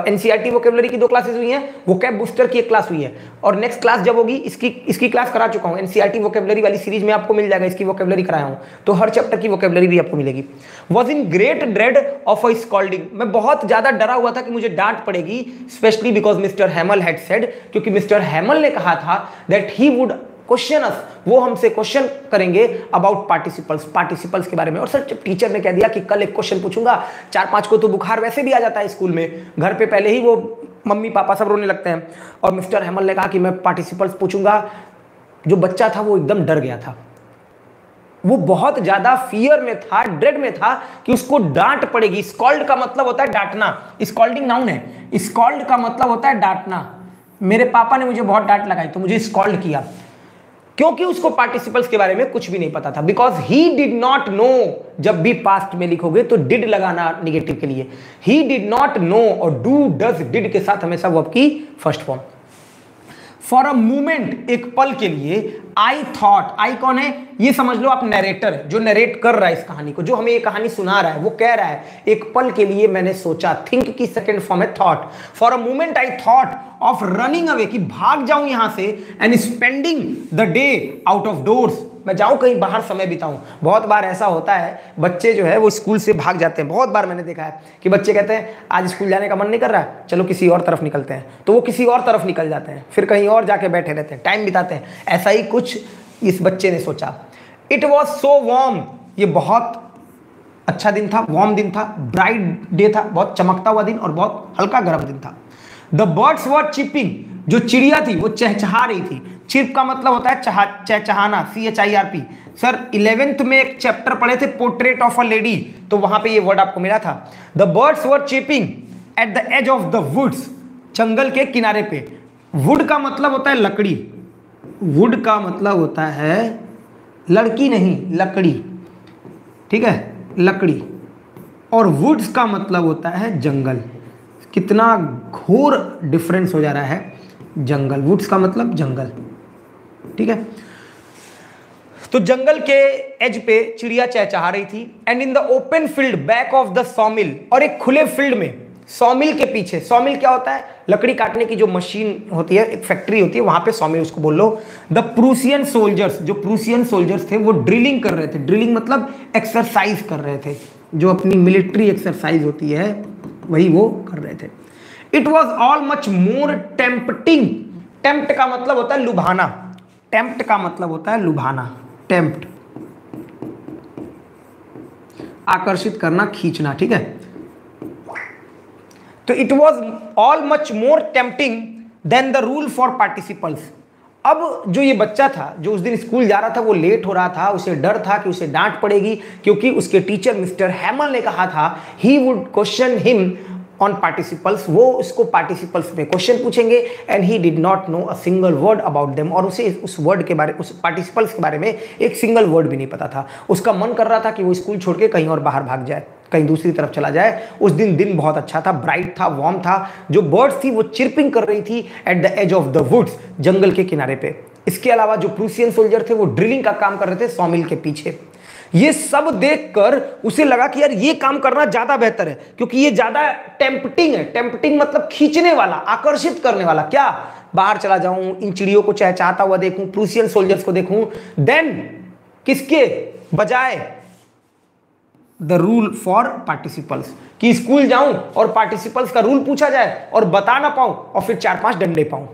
एनसीआरटी uh, वोकेबलरी की दो क्लासेस हुई हैं. वो कैब बूस्टर की एक क्लास हुई है. और नेक्स्ट क्लास जब होगी इसकी इसकी क्लास करा चुका हूँ. एनसीआरटी वोकेबलरी वाली सीरीज़ में आपको मिल जाएगा. इसकी वोकेबलरी कराया हूँ. तो हर चैप्टर की वोकेबलरी भी आपको मिलेगी. Was in great dread of a scolding मैं बहुत ज़्यादा डरा हुआ था कि मुझे डांट पड़ेगी specially because mister Hamel had said क्योंकि मिस्टर हेमल ने कहा था that he would question us वो हमसे क्वेश्चन करेंगे अबाउट पार्टिसिपल्स पार्टिसिपल्स के बारे में। और सर टीचर ने कह दिया कि कल एक क्वेश्चन पूछूँगा, चार पाँच को तो बुखार वैसे भी आ जाता है स्कूल में। घर पे पहले ही वो मम्मी, पापा सब रोने लगते हैं। और मिस्टर हेमल ने कहा कि मैं पार्टिसिपल्स पूछूँगा। जो बच्चा था वो एकदम डर गया था। वो बहुत ज़्यादा फियर में था ड्रेड में था कि उसको डांट पड़ेगी। स्कॉल्ड का मतलब होता है डांटना। स्कॉल्डिंग नाउन है। स्कॉल्ड का मतलब होता है डांटना। मेरे पापा ने मुझे बहुत डांट लगाई तो मुझे स्कॉल्ड किया। क्योंकि उसको पार्टिसिपल्स के बारे में कुछ भी नहीं पता था। Because he did not know जब भी पास्ट में लिखोगे तो डिड लगाना निगेटिव के लिए। ही डिड नॉट नो और डू डज डिड के साथ हमेशा वो आपकी first form for a moment एक पल के लिए आई थॉट आई कौन है? ये समझ लो आप नरेटर जो नरेट कर रहा है इस कहानी को, जो हमें ये कहानी सुना रहा है, वो कह रहा है, एक पल के लिए मैंने सोचा थिंक की सेकेंड फॉर्म है thought for a moment I thought of running away कि भाग जाऊँ यहाँ से and spending the day out of doors मैं जाऊँ कहीं बाहर समय बिताऊं। बहुत बार ऐसा होता है, बच्चे जो है वो स्कूल से भाग जाते हैं। बहुत बार मैंने देखा है कि बच्चे कहते हैं, आज स्कूल जाने का मन नहीं कर रहा है चलो किसी और तरफ़ निकलते हैं। तो वो किसी और तरफ़ निकल जाते हैं, फिर कहीं और जाके बैठे रहते हैं, टाइम बिताते हैं। ऐसा ही कुछ इस बच्चे ने सोचा। इट वॉज़ सो वॉर्म ये बहुत अच्छा दिन था वार्म दिन था ब्राइट डे था, बहुत चमकता हुआ दिन और बहुत हल्का गर्म दिन था। द बर्ड्स वर चिपिंग जो चिड़िया थी, वो चहचहा रही थी। चिप का मतलब होता है चहा, चहचहाना C H I R P sir eleventh में एक चैप्टर पढ़े थे पोर्ट्रेट ऑफ़ अ लेडी तो वहाँ पे ये वर्ड आपको मिला था। The birds were chipping at the edge of the woods जंगल के किनारे पे। वुड का मतलब होता है लकड़ी। वुड का मतलब होता है लड़की नहीं, लकड़ी। ठीक है? लकड़ी। और वुड्स का मतलब होता है जंगल। कितना घोर डिफरेंस हो जा रहा है जंगल। वुड्स का मतलब जंगल। ठीक है? तो जंगल के एज पे चिड़िया चहचहा रही थी and in the open field back of the sawmill और एक खुले फ़ील्ड में सॉमिल के पीछे सॉमिल क्या होता है? लकड़ी काटने की जो मशीन होती है, एक फैक्ट्री होती है, वहाँ पे सॉमिल उसको बोल। लो द प्रूसियन सोल्जर्स जो प्रूसियन सोल्जर्स थे, वो ड्रिलिंग कर रहे थे। ड्रिलिंग मतलब एक्सरसाइज कर रहे थे। जो अपनी मिलिट्री एक्सरसाइज होती है, वही वो कर रहे थे। It was all much more tempting tempt का मतलब होता है लुभाना। टेम्प्ट का मतलब होता है लुभाना, टेम्प्ट। आकर्षित करना, खींचना, ठीक है? तो it was all much more tempting then the rule for participles अब जो ये बच्चा था, जो उस दिन स्कूल जा रहा था, वो लेट हो रहा था, उसे डर था कि उसे डांट पड़ेगी, क्योंकि उसके टीचर मिस्टर हैमल ने कहा था he would question him on participles वो उसको पार्टिसिपल्स में क्वेश्चन पूछेंगे and he did not know a single word about them और उसे उस वर्ड के बारे, उस पार्टिसिपल्स के बारे में एक सिंगल वर्ड भी नहीं पता था। उसका मन कर रहा था कि वो स्कूल छोड़ के कहीं और बाहर भाग जाए, कहीं दूसरी तरफ़ चला जाए। उस दिन दिन बहुत अच्छा था ब्राइट था वार्म था। जो बर्ड्स थी, वो चिरपिंग कर रही थी at the edge of the woods जंगल के किनारे पे। इसके अलावा जो प्रूसियन सोल्जर थे, वो ड्रिलिंग का काम कर रहे थे सॉमिल के पीछे। ये सब देखकर उसे लगा कि यार, ये काम करना ज़्यादा बेहतर है, क्योंकि ये ज़्यादा टेम्पटिंग है। टेम्पटिंग मतलब खींचने वाला, आकर्षित करने वाला। क्या? बाहर चला जाऊँ, इन चिड़ियों को चहचाता हुआ देखूँ प्रूसियन सोल्जर्स को देखूँ देन किसके बजाय द रूल फॉर पार्टिसिपल्स कि स्कूल जाऊँ और पार्टिसिपल्स का रूल पूछा जाए और बता ना पाऊँ और फिर चार पाँच डंडे पाऊँ।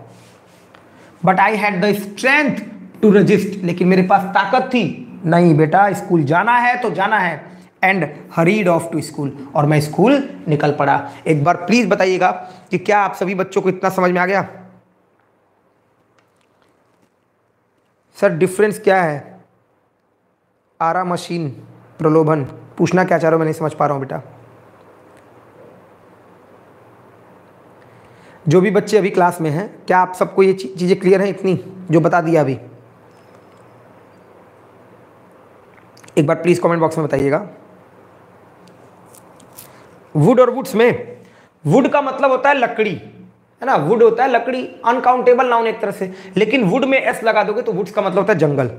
But I had the strength to resist लेकिन मेरे पास ताकत थी। नहीं बेटा, स्कूल जाना है तो जाना है। And hurried off to school और मैं स्कूल निकल पड़ा। एक बार प्लीज़ बताइएगा कि क्या आप सभी बच्चों को इतना समझ में आ गया? सर डिफरेंस क्या है? आरा मशीन प्रलोभन। पूछना क्या चाह रहा हो? मैं नहीं समझ पा रहा हूँ बेटा। जो भी बच्चे अभी क्लास में हैं, क्या आप सबको ये चीज़ें क्लियर हैं इतनी, जो बता दिया अभी? एक बार प्लीज़ कमेंट बॉक्स में बताइएगा। वुड और वुड्स में वुड का मतलब होता है लकड़ी, है ना? वुड होता है लकड़ी अनकाउंटेबल नाउन एक तरह से। लेकिन वुड में एस लगा दोगे तो वुड्स का मतलब होता है जंगल।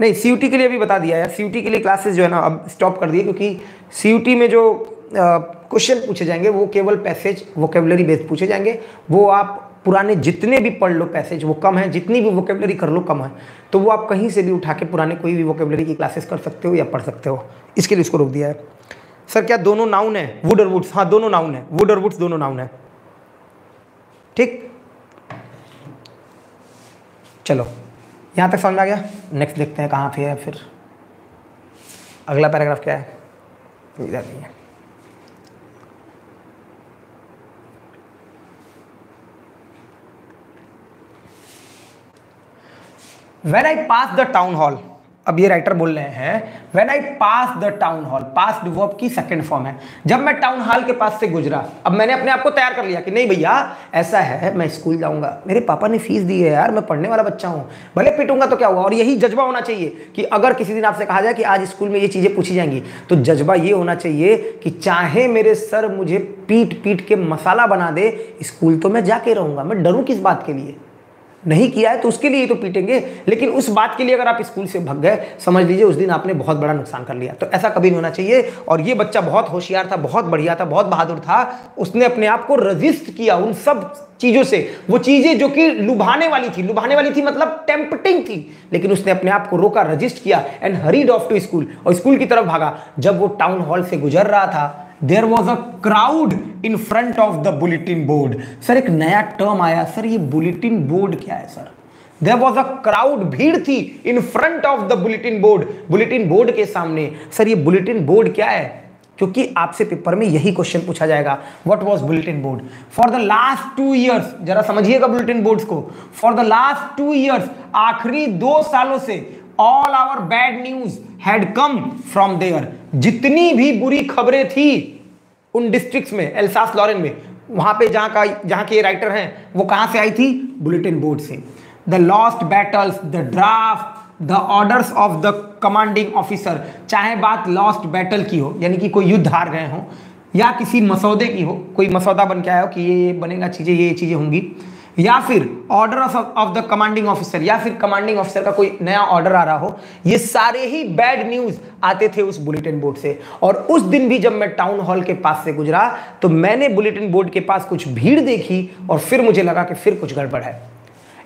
नहीं सी के लिए भी बता दिया यार। सी के लिए क्लासेस जो है ना, अब स्टॉप कर दिए क्योंकि सी में जो क्वेश्चन पूछे जाएँगे, वो केवल पैसेज वोकेबलरी बेस्ड पूछे जाएँगे। वो आप पुराने जितने भी पढ़ लो पैसेज, वो कम है, जितनी भी वोकेबलरी कर लो कम है तो वो आप कहीं से भी उठा के पुराने कोई भी वोकेबलरी की क्लासेस कर सकते हो या पढ़ सकते हो। इसके लिए इसको रोक दिया है। सर, क्या दोनों नाउन है? वुड और वुड्स हाँ दोनों नाउन है। वुड और वुड्स दोनों नाउन है। ठीक? चलो, यहाँ तक समझ आ गया? नेक्स्ट देखते हैं कहाँ पे है फिर। अगला पैराग्राफ क्या है? इधर नहीं है। When I pass the town hall अब ये राइटर बोल रहे हैं when I pass the town hall pass verb की सेकेंड फॉर्म है। जब मैं टाउन हॉल के पास से गुजरा, अब मैंने अपने आप को तैयार कर लिया कि नहीं भैया, ऐसा है, मैं स्कूल जाऊँगा। मेरे पापा ने फ़ीस दी है यार, मैं पढ़ने वाला बच्चा हूँ। भले पिटूँगा तो क्या हुआ? और यही जज्बा होना चाहिए कि अगर किसी दिन आपसे कहा जाए कि आज स्कूल में ये चीज़ें पूछी जाएँगी तो जज्बा ये होना चाहिए कि चाहे मेरे सर मुझे पीट पीट के मसाला बना दे, स्कूल तो मैं जाके रहूँगा। मैं डरूं किस बात के लिए? नहीं किया है तो उसके लिए तो पीटेंगे। लेकिन उस बात के लिए अगर आप स्कूल से भग गए, समझ लीजिए उस दिन आपने बहुत बड़ा नुकसान कर लिया। तो ऐसा कभी नहीं होना चाहिए। और ये बच्चा बहुत होशियार था, बहुत बढ़िया था, बहुत बहादुर था। उसने अपने आप को रजिस्ट किया उन सब चीज़ों से। वो चीज़ें जो कि लुभाने वाली थी, लुभाने वाली थी मतलब टेम्पटिंग थी। लेकिन उसने अपने आप को रोका रजिस्ट किया and hurried off to school और स्कूल की तरफ़ भागा। जब वो टाउन हॉल से गुजर रहा था there was a crowd in front of the bulletin board sir एक नया टर्म आया। सर ये बुलेटिन बोर्ड क्या है sir there was a crowd भीड़ थी in front of the bulletin board bulletin board के सामने। सर ये बुलेटिन बोर्ड क्या है? क्योंकि आपसे पेपर में यही क्वेश्चन पूछा जाएगा। What was bulletin board for the last two years जरा समझिएगा बुलेटिन बोर्ड्स को। For the last two years आखिरी दो सालों से all our bad news had come from there जितनी भी बुरी खबरें थी उन डिस्ट्रिक्ट्स में एल्सास लॉरेन में, वहाँ पे जहाँ का, जहाँ के राइटर हैं, वो कहाँ से आई थी? बुलेटिन बोर्ड से। The lost battles the draft the orders of the commanding officer चाहे बात लॉस्ट बैटल की हो, यानी कि कोई युद्ध हार गए हो, या किसी मसौदे की हो, कोई मसौदा बन के आया हो कि ये बनेगा चीज़ें, ये चीज़ें होंगी। या फिर order of of the commanding officer या फिर कमांडिंग ऑफिसर का कोई नया ऑर्डर आ रहा हो, ये सारे ही बैड न्यूज़ आते थे उस बुलेटिन बोर्ड से। और उस दिन भी जब मैं टाउन हॉल के पास से गुजरा तो मैंने बुलेटिन बोर्ड के पास कुछ भीड़ देखी और फिर मुझे लगा कि फिर कुछ गड़बड़ है।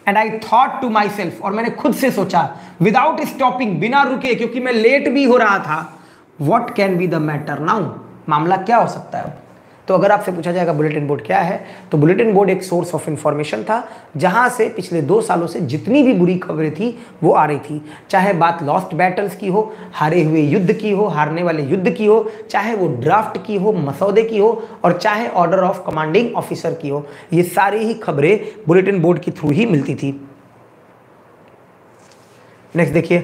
And I thought to myself और मैंने खुद से सोचा विदाउट स्टॉपिंग बिना रुके, क्योंकि मैं लेट भी हो रहा था what can be the matter now मामला क्या हो सकता है तो अगर आपसे पूछा जाएगा बुलेटिन बोर्ड क्या है तो बुलेटिन बोर्ड एक सोर्स ऑफ़ इंफॉर्मेशन था, जहाँ से पिछले दो सालों से जितनी भी बुरी खबरें थी, वो आ रही थी। चाहे बात लॉस्ट बैटल्स की हो, हारे हुए युद्ध की हो, हारने वाले युद्ध की हो, चाहे वो ड्राफ्ट की हो, मसौदे की हो, और चाहे ऑर्डर ऑफ़ कमांडिंग ऑफिसर की हो, ये सारी ही खबरें बुलेटिन बोर्ड के थ्रू ही मिलती थी। नेक्स्ट देखिए।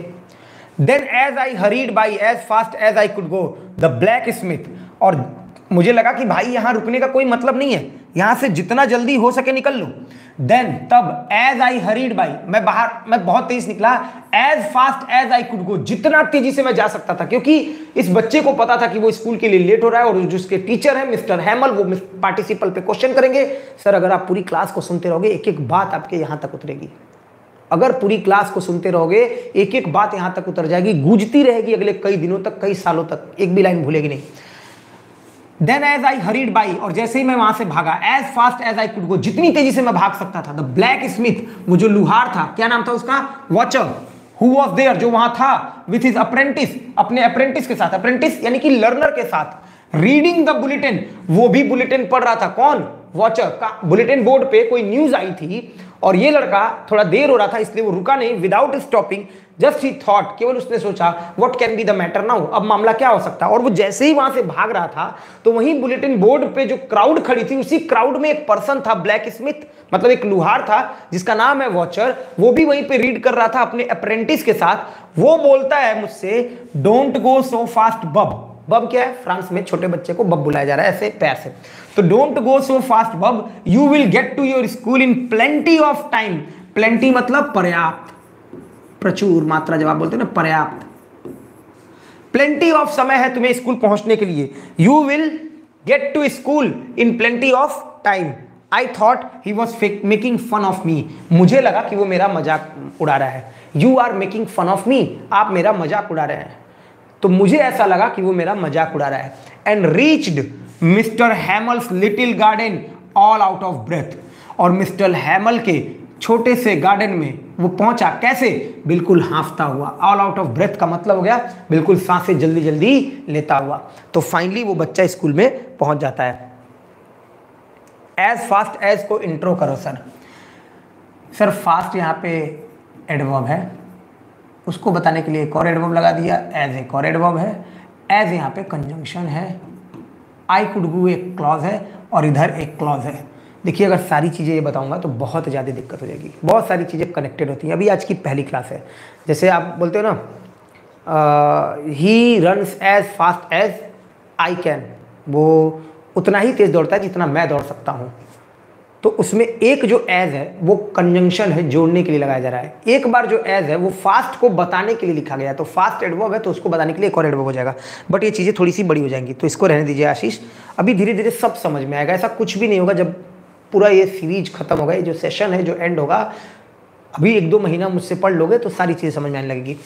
Then as I hurried by as fast as I could go the blacksmith और मुझे लगा कि भाई, यहाँ रुकने का कोई मतलब नहीं है। यहाँ से जितना जल्दी हो सके निकल लो। देन तब एज आई हरीड बाई मैं बाहर, मैं बहुत तेज निकला। As fast as I could go जितना तेज़ी से मैं जा सकता था, क्योंकि इस बच्चे को पता था कि वो स्कूल के लिए लेट हो रहा है और जो उसके टीचर है मिस्टर हैमल वो पार्टिसिपल पे क्वेश्चन करेंगे। सर अगर आप पूरी क्लास को सुनते रहोगे एक एक बात आपके यहाँ तक उतरेगी। अगर पूरी क्लास को सुनते रहोगे एक एक बात यहाँ तक उतर जाएगी, गूंजती रहेगी अगले कई दिनों तक, कई सालों तक। एक भी लाइन भूलेगी नहीं। Then as I hurried by और जैसे ही मैं वहाँ से भागा as fast as I could go जितनी तेज़ी से मैं भाग सकता था द ब्लैक स्मिथ वो जो लुहार था, क्या नाम था उसका? वॉचर हु वॉज़ देयर जो वहाँ था विथ हिज अप्रेंटिस अपने अप्रेंटिस के साथ अप्रेंटिस यानी कि लर्नर के साथ रीडिंग द बुलेटिन वो भी बुलेटिन पढ़ रहा था, कौन? वॉचर का बुलेटिन बोर्ड पे कोई न्यूज़ आई थी, और ये लड़का थोड़ा देर हो रहा था, इसलिए वो रुका नहीं विदाउट स्टॉपिंग जस्ट ही थॉट केवल उसने सोचा what can be the matter now अब मामला क्या हो सकता? है और वो जैसे ही वहाँ से भाग रहा था तो वहीं बुलेटिन बोर्ड पे जो क्राउड खड़ी थी, उसी क्राउड में एक पर्सन था ब्लैक स्मिथ मतलब एक लुहार था, जिसका नाम है वॉचर वो भी वहीं पे रीड कर रहा था अपने अप्रेंटिस के साथ। वो बोलता है मुझसे डोंट गो सो फास्ट बब बब क्या है? फ्रांस में छोटे बच्चे को बब बुलाया जा रहा है, ऐसे पैर से। तो don't go so fast bub you will get to your school in plenty of time plenty मतलब पर्याप्त। प्रचुर मात्रा जब आप बोलते हैं ना, पर्याप्त। प्लेंटी ऑफ़ समय है तुम्हें स्कूल पहुँचने के लिए। You will get to school in plenty of time I thought he was making fun of me मुझे लगा कि वो मेरा मज़ाक उड़ा रहा है। You are making fun of me आप मेरा मज़ाक उड़ा रहे हैं। तो मुझे ऐसा लगा कि वो मेरा मज़ाक उड़ा रहा है। And reached Mr Hamel's little garden all out of breath और मिस्टर हैमल के छोटे से गार्डन में वो पहुँचा कैसे? बिल्कुल हाफता हुआ। ऑल आउट ऑफ़ ब्रेथ का मतलब हो गया, बिल्कुल साँसें जल्दी जल्दी लेता हुआ। तो फाइनली वो बच्चा स्कूल में पहुँच जाता है। एज फास्ट एज को इंट्रो करो सर सर फास्ट यहाँ पे एडवर्ब है। उसको बताने के लिए एक और एडवर्ब लगा दिया। एज एक और एडवर्ब है। एज यहाँ पे कंजंक्शन है। आई कुड गू एक क्लॉज है और इधर एक क्लॉज है। देखिए, अगर सारी चीज़ें ये बताऊँगा तो बहुत ज़्यादा दिक्कत हो जाएगी। बहुत सारी चीज़ें कनेक्टेड होती हैं। अभी आज की पहली क्लास है। जैसे आप बोलते हो ना he runs as fast as I can वो उतना ही तेज़ दौड़ता है जितना मैं दौड़ सकता हूँ। तो उसमें एक जो एज है, वो कंजंक्शन है, जोड़ने के लिए लगाया जा रहा है। एक बार जो एज है, वो फास्ट को बताने के लिए लिखा गया है। तो फास्ट एडवर्ब है तो उसको बताने के लिए एक और एडवर्ब हो जाएगा। बट ये चीज़ें थोड़ी सी बड़ी हो जाएँगी। तो इसको रहने दीजिए आशीष। अभी धीरे धीरे सब समझ में आएगा। ऐसा कुछ भी नहीं होगा जब पूरा ये सीरीज़ खत्म होगा ये जो सेशन है, जो एंड होगा, अभी एक दो महीना मुझसे पढ़ लोगे तो सारी चीज़ें समझ में आने लगेगी।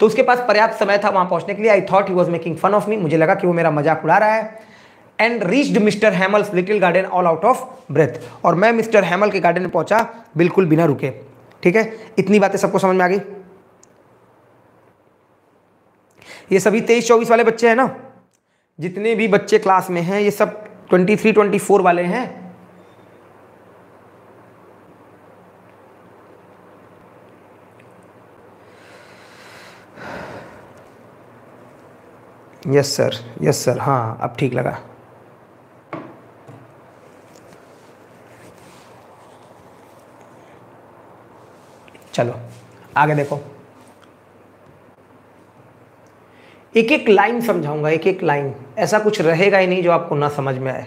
तो उसके पास पर्याप्त समय था वहाँ पहुँचने के लिए। I thought he was making fun of me मुझे लगा कि वो मेरा मज़ाक उड़ा रहा है। And reached Mr Hamel's little garden all out of breath और मैं मिस्टर हैमल के गार्डन में पहुँचा, बिल्कुल बिना रुके। ठीक है? इतनी बातें सबको समझ में आ गई? ये सभी तेईस चौबीस वाले बच्चे हैं ना? जितने भी बच्चे क्लास में हैं, ये सब ट्वेंटी थ्री ट्वेंटी फोर वाले हैं। यस सर यस सर हाँ अब ठीक लगा। चलो, आगे देखो। एक एक लाइन समझाऊँगा एक एक लाइन। ऐसा कुछ रहेगा ही नहीं जो आपको ना समझ में आए।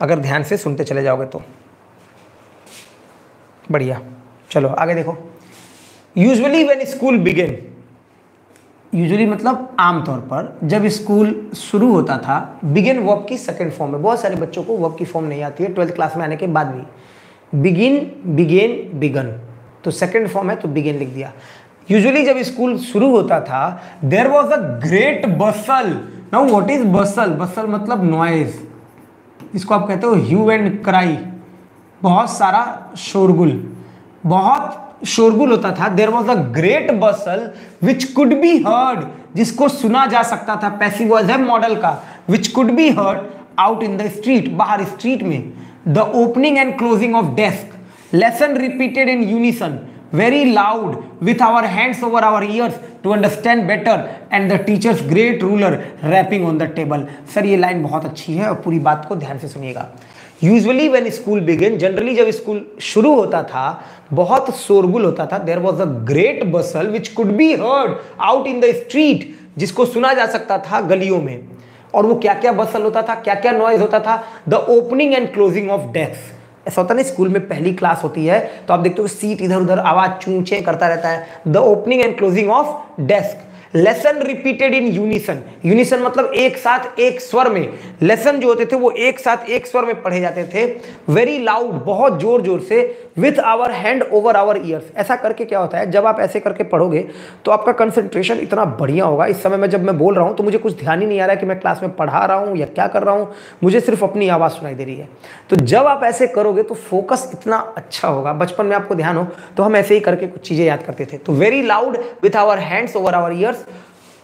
अगर ध्यान से सुनते चले जाओगे तो। बढ़िया। चलो, आगे देखो। Usually when school began usually मतलब आमतौर पर जब स्कूल शुरू होता था बिगिन वर्ब की सेकेंड फॉर्म में, बहुत सारे बच्चों को वर्ब की फॉर्म नहीं आती है ट्वेल्थ क्लास में आने के बाद भी। बिगिन बिगेन बिगन तो सेकेंड फॉर्म है तो बिगेन लिख दिया। यूजुअली जब स्कूल शुरू होता था there was a great bustle now what is bustle bustle मतलब नॉइज़ इसको आप कहते हो ह्यू एंड क्राई बहुत सारा शोरगुल। बहुत शोरगुल होता था there was a great bustle which could be heard जिसको सुना जा सकता था पैसिव वॉज़ है मॉडल का which could be heard out in the street बाहर स्ट्रीट में। The opening and closing of desk lesson repeated in unison very loud with our hands over our ears to understand better, and the teacher's great ruler rapping on the table sir ये line बहुत अच्छी है और पूरी बात को ध्यान से सुनिएगा। Usually when school began generally जब स्कूल शुरू होता था, बहुत शोरगुल होता था there was a great bustle which could be heard out in the street जिसको सुना जा सकता था गलियों में। और वो क्या क्या बसल होता था क्या क्या नॉइज़ होता था? The opening and closing of desk ऐसा होता ना स्कूल में पहली क्लास होती है तो आप देखते हो सीट इधर उधर आवाज़ चूचे करता रहता है। The opening and closing of desk lesson repeated in unison unison मतलब एक साथ एक स्वर में। लेसन जो होते थे वो एक साथ एक स्वर में पढ़े जाते थे। वेरी लाउड बहुत ज़ोर ज़ोर से with our hand over our ears ऐसा करके क्या होता है, जब आप ऐसे करके पढ़ोगे तो आपका कंसंट्रेशन इतना बढ़िया होगा। इस समय में जब मैं बोल रहा हूँ तो मुझे कुछ ध्यान ही नहीं आ रहा है कि मैं क्लास में पढ़ा रहा हूँ या क्या कर रहा हूँ। मुझे सिर्फ़ अपनी आवाज़ सुनाई दे रही है। तो जब आप ऐसे करोगे तो फोकस इतना अच्छा होगा। बचपन में आपको ध्यान हो तो हम ऐसे ही करके कुछ चीज़ें याद करते थे। तो very loud with our hands over our ears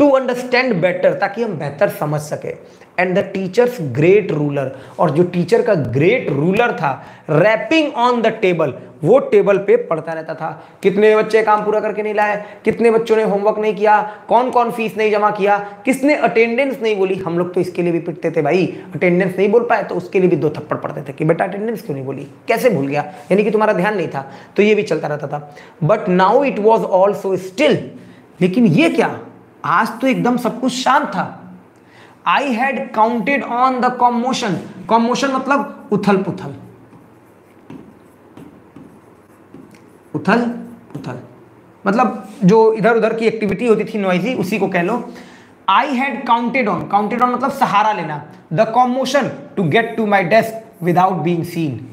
to understand better ताकि हम बेहतर समझ सके। And the teacher's great ruler और जो टीचर का ग्रेट रूलर था रैपिंग ऑन द टेबल वो टेबल पे पढ़ता रहता था। कितने बच्चे काम पूरा करके नहीं लाए? कितने बच्चों ने होमवर्क नहीं किया? कौन कौन फ़ीस नहीं जमा किया? किसने अटेंडेंस नहीं बोली? हम लोग तो इसके लिए भी पिटते थे भाई। अटेंडेंस नहीं बोल पाए तो उसके लिए भी दो थप्पड़ पड़ते थे कि बेटा अटेंडेंस क्यों नहीं बोली? कैसे भूल गया? यानी कि तुम्हारा ध्यान नहीं था। तो ये भी चलता रहता था। But now it was also still लेकिन ये क्या? आज तो एकदम सब कुछ शांत था। I had counted on the commotion commotion मतलब उथल पुथल। उथल पुथल। मतलब जो इधर उधर की एक्टिविटी होती थी नॉइजी उसी को कह लो। I had counted on counted on मतलब सहारा लेना। The commotion to get to my desk without being seen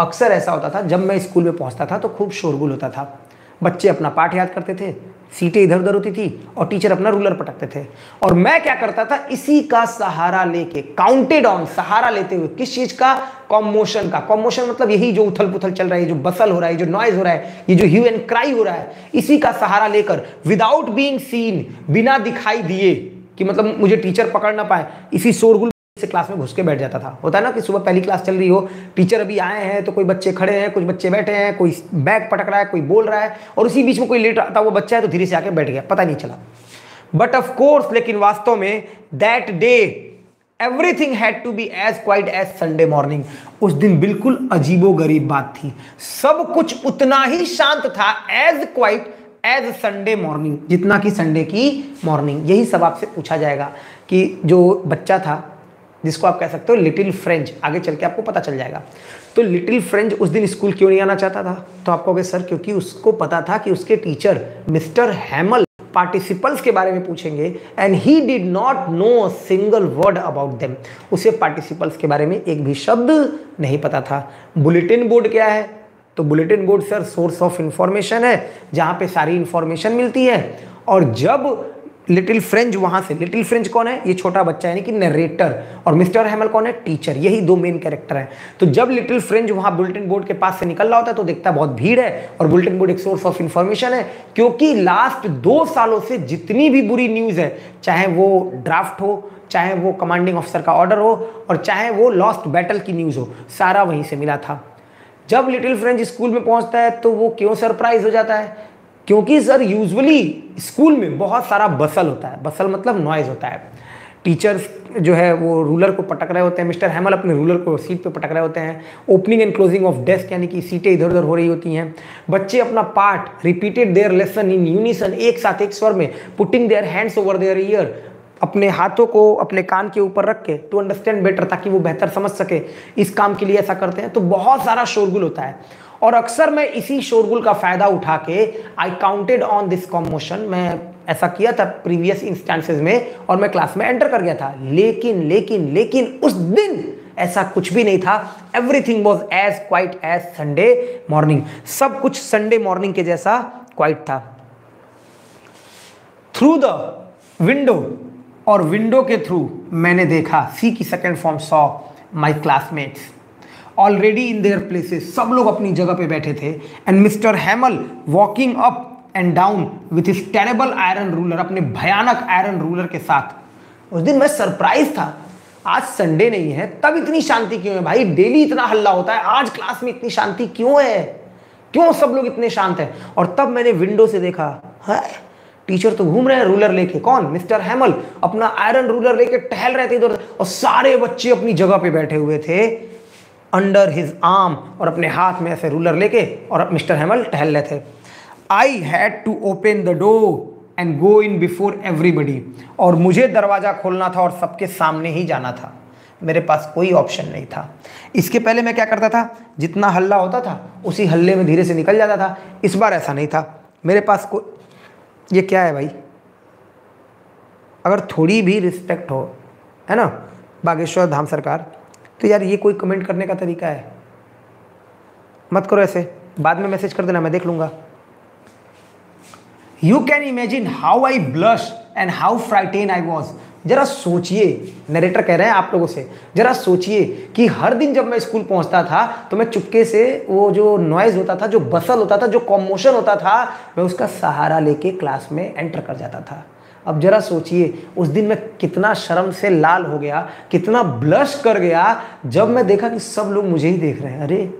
अक्सर ऐसा होता था, जब मैं स्कूल में पहुँचता था तो खूब शोरगुल होता था। बच्चे अपना पाठ याद करते थे। सीटें इधर उधर होती थी और टीचर अपना रूलर पटकते थे। और मैं क्या करता था, इसी का सहारा लेके काउंटेड ऑन सहारा लेते हुए, किस चीज़ का? कॉमोशन का। कॉमोशन मतलब यही जो उथल पुथल चल रहा है जो बसल हो रहा है जो नॉइज़ हो रहा है, ये जो ह्यू एंड क्राई हो रहा है, इसी का सहारा लेकर विदाउट बींग सीन बिना दिखाई दिए, कि मतलब मुझे टीचर पकड़ ना पाए, इसी शोरगुल से क्लास में घुस के बैठ जाता था। होता है ना कि सुबह पहली क्लास चल रही हो टीचर अभी आए हैं तो कोई बच्चे खड़े हैं, कुछ बच्चे बैठे हैं, कोई बैग पटक रहा है, कोई बोल रहा है और उसी बीच में कोई लेट आता वो बच्चा है तो धीरे से आके बैठ गया, पता नहीं चला। बट ऑफ़ कोर्स लेकिन वास्तव में that day everything had to be as quiet as Sunday morning उस दिन बिल्कुल अजीबो गरीब बात थी। सब कुछ उतना ही शांत था as quiet as Sunday morning जितना कि संडे की मॉर्निंग यही सब आपसे पूछा जाएगा कि जो बच्चा था जिसको आप कह सकते हो लिटिल फ्रेंच। आगे चल के आपको पता चल जाएगा। तो लिटिल फ्रेंच उस दिन स्कूल क्यों नहीं आना चाहता था? तो आप कहोगे, सर, क्योंकि उसको पता था कि उसके टीचर मिस्टर हैमल पार्टिसिपल्स के बारे में पूछेंगे and he did not know single word about them उसे पार्टिसिपल्स के बारे में एक भी शब्द नहीं पता था। बुलेटिन बोर्ड क्या है? तो bulletin board, sir, source of information है, जहाँ पे सारी इंफॉर्मेशन मिलती है। और जब लिटिल फ्रेंच वहाँ से, लिटिल फ्रेंच कौन है? ये छोटा बच्चा यानी कि नरेटर और मिस्टर हैमल कौन है? टीचर, यही दो मेन कैरेक्टर है। तो जब लिटिल फ्रेंच वहाँ बुलेटिन बोर्ड के पास से निकल रहा होता है तो देखता बहुत भीड़ है और बुलेटिन बोर्ड एक सोर्स ऑफ़ इंफॉर्मेशन है, क्योंकि लास्ट दो सालों से जितनी भी बुरी न्यूज़ है, चाहे वो ड्राफ्ट हो, चाहे वो कमांडिंग ऑफिसर का ऑर्डर हो, और चाहे वो लॉस्ट बैटल की न्यूज़ हो, सारा वहीं से मिला था। जब लिटिल फ्रेंच स्कूल में पहुँचता है तो वो क्यों सरप्राइज़ हो जाता है? क्योंकि सर यूजुअली स्कूल में बहुत सारा बसल होता है। बसल मतलब नॉइज़ होता है। टीचर्स जो है, वो रूलर को पटक रहे होते हैं। मिस्टर हैमल अपने रूलर को सीट पे पटक रहे होते हैं। Opening and closing of desk यानी कि सीटें इधर उधर हो रही होती हैं। बच्चे अपना part repeated their lesson in unison एक साथ एक स्वर में putting their hands over their ear अपने हाथों को अपने कान के ऊपर रख के टू अंडरस्टैंड बेटर ताकि वो बेहतर समझ सके। इस काम के लिए ऐसा करते हैं। तो बहुत सारा शोरगुल होता है। और अक्सर मैं इसी शोरगुल का फ़ायदा उठा के I counted on this commotion मैं ऐसा किया था प्रीवियस इंस्टेंसेस में और मैं क्लास में एंटर कर गया था। लेकिन लेकिन लेकिन उस दिन ऐसा कुछ भी नहीं था। Everything was as quiet as Sunday morning सब कुछ संडे मॉर्निंग के जैसा क्वाइट था। थ्रू द विंडो और विंडो के थ्रू मैंने देखा। सी की second form saw my classmates already in their places सब लोग अपनी जगह पे बैठे थे। And Mister Hamel walking up and down with his terrible iron ruler अपने भयानक आयरन रूलर के साथ। उस दिन मैं सरप्राइज़ था। आज संडे नहीं है। तब इतनी शांति क्यों है? भाई डेली इतना हल्ला होता है। आज क्लास में इतनी शांति क्यों है? क्यों सब लोग इतने शांत हैं? और तब मैंने विंडो से देखा है टीचर तो घूम रहे हैं रूलर लेके। कौन? मिस्टर हैमल अपना आयरन रूलर लेके टहल रहे थे इधर और सारे बच्चे अपनी जगह पे बैठे हुए थे। अंडर हिज आर्म और अपने हाथ में ऐसे रूलर लेके और मिस्टर हेमल टहल रहे थे। I had to open the door and go in before everybody और मुझे दरवाज़ा खोलना था और सबके सामने ही जाना था। मेरे पास कोई ऑप्शन नहीं था। इसके पहले मैं क्या करता था? जितना हल्ला होता था, उसी हल्ले में धीरे से निकल जाता था। इस बार ऐसा नहीं था। मेरे पास को ये क्या है भाई? अगर थोड़ी भी रिस्पेक्ट हो, है ना? बागेश्वर धाम सरकार तो यार ये कोई कमेंट करने का तरीका है। मत करो ऐसे। बाद में मैसेज कर देना, मैं देख लूँगा। You can imagine how I blush and how frighten I was जरा सोचिए नरेटर कह रहे हैं आप लोगों से, जरा सोचिए कि हर दिन जब मैं स्कूल पहुँचता था तो मैं चुपके से वो जो नॉइज़ होता था, जो बसल होता था, जो कॉमोशन होता था, मैं उसका सहारा लेके क्लास में एंटर कर जाता था। अब जरा सोचिए, उस दिन मैं कितना शर्म से लाल हो गया, कितना ब्लश कर गया, जब मैं देखा कि सब लोग मुझे ही देख रहे हैं। अरे,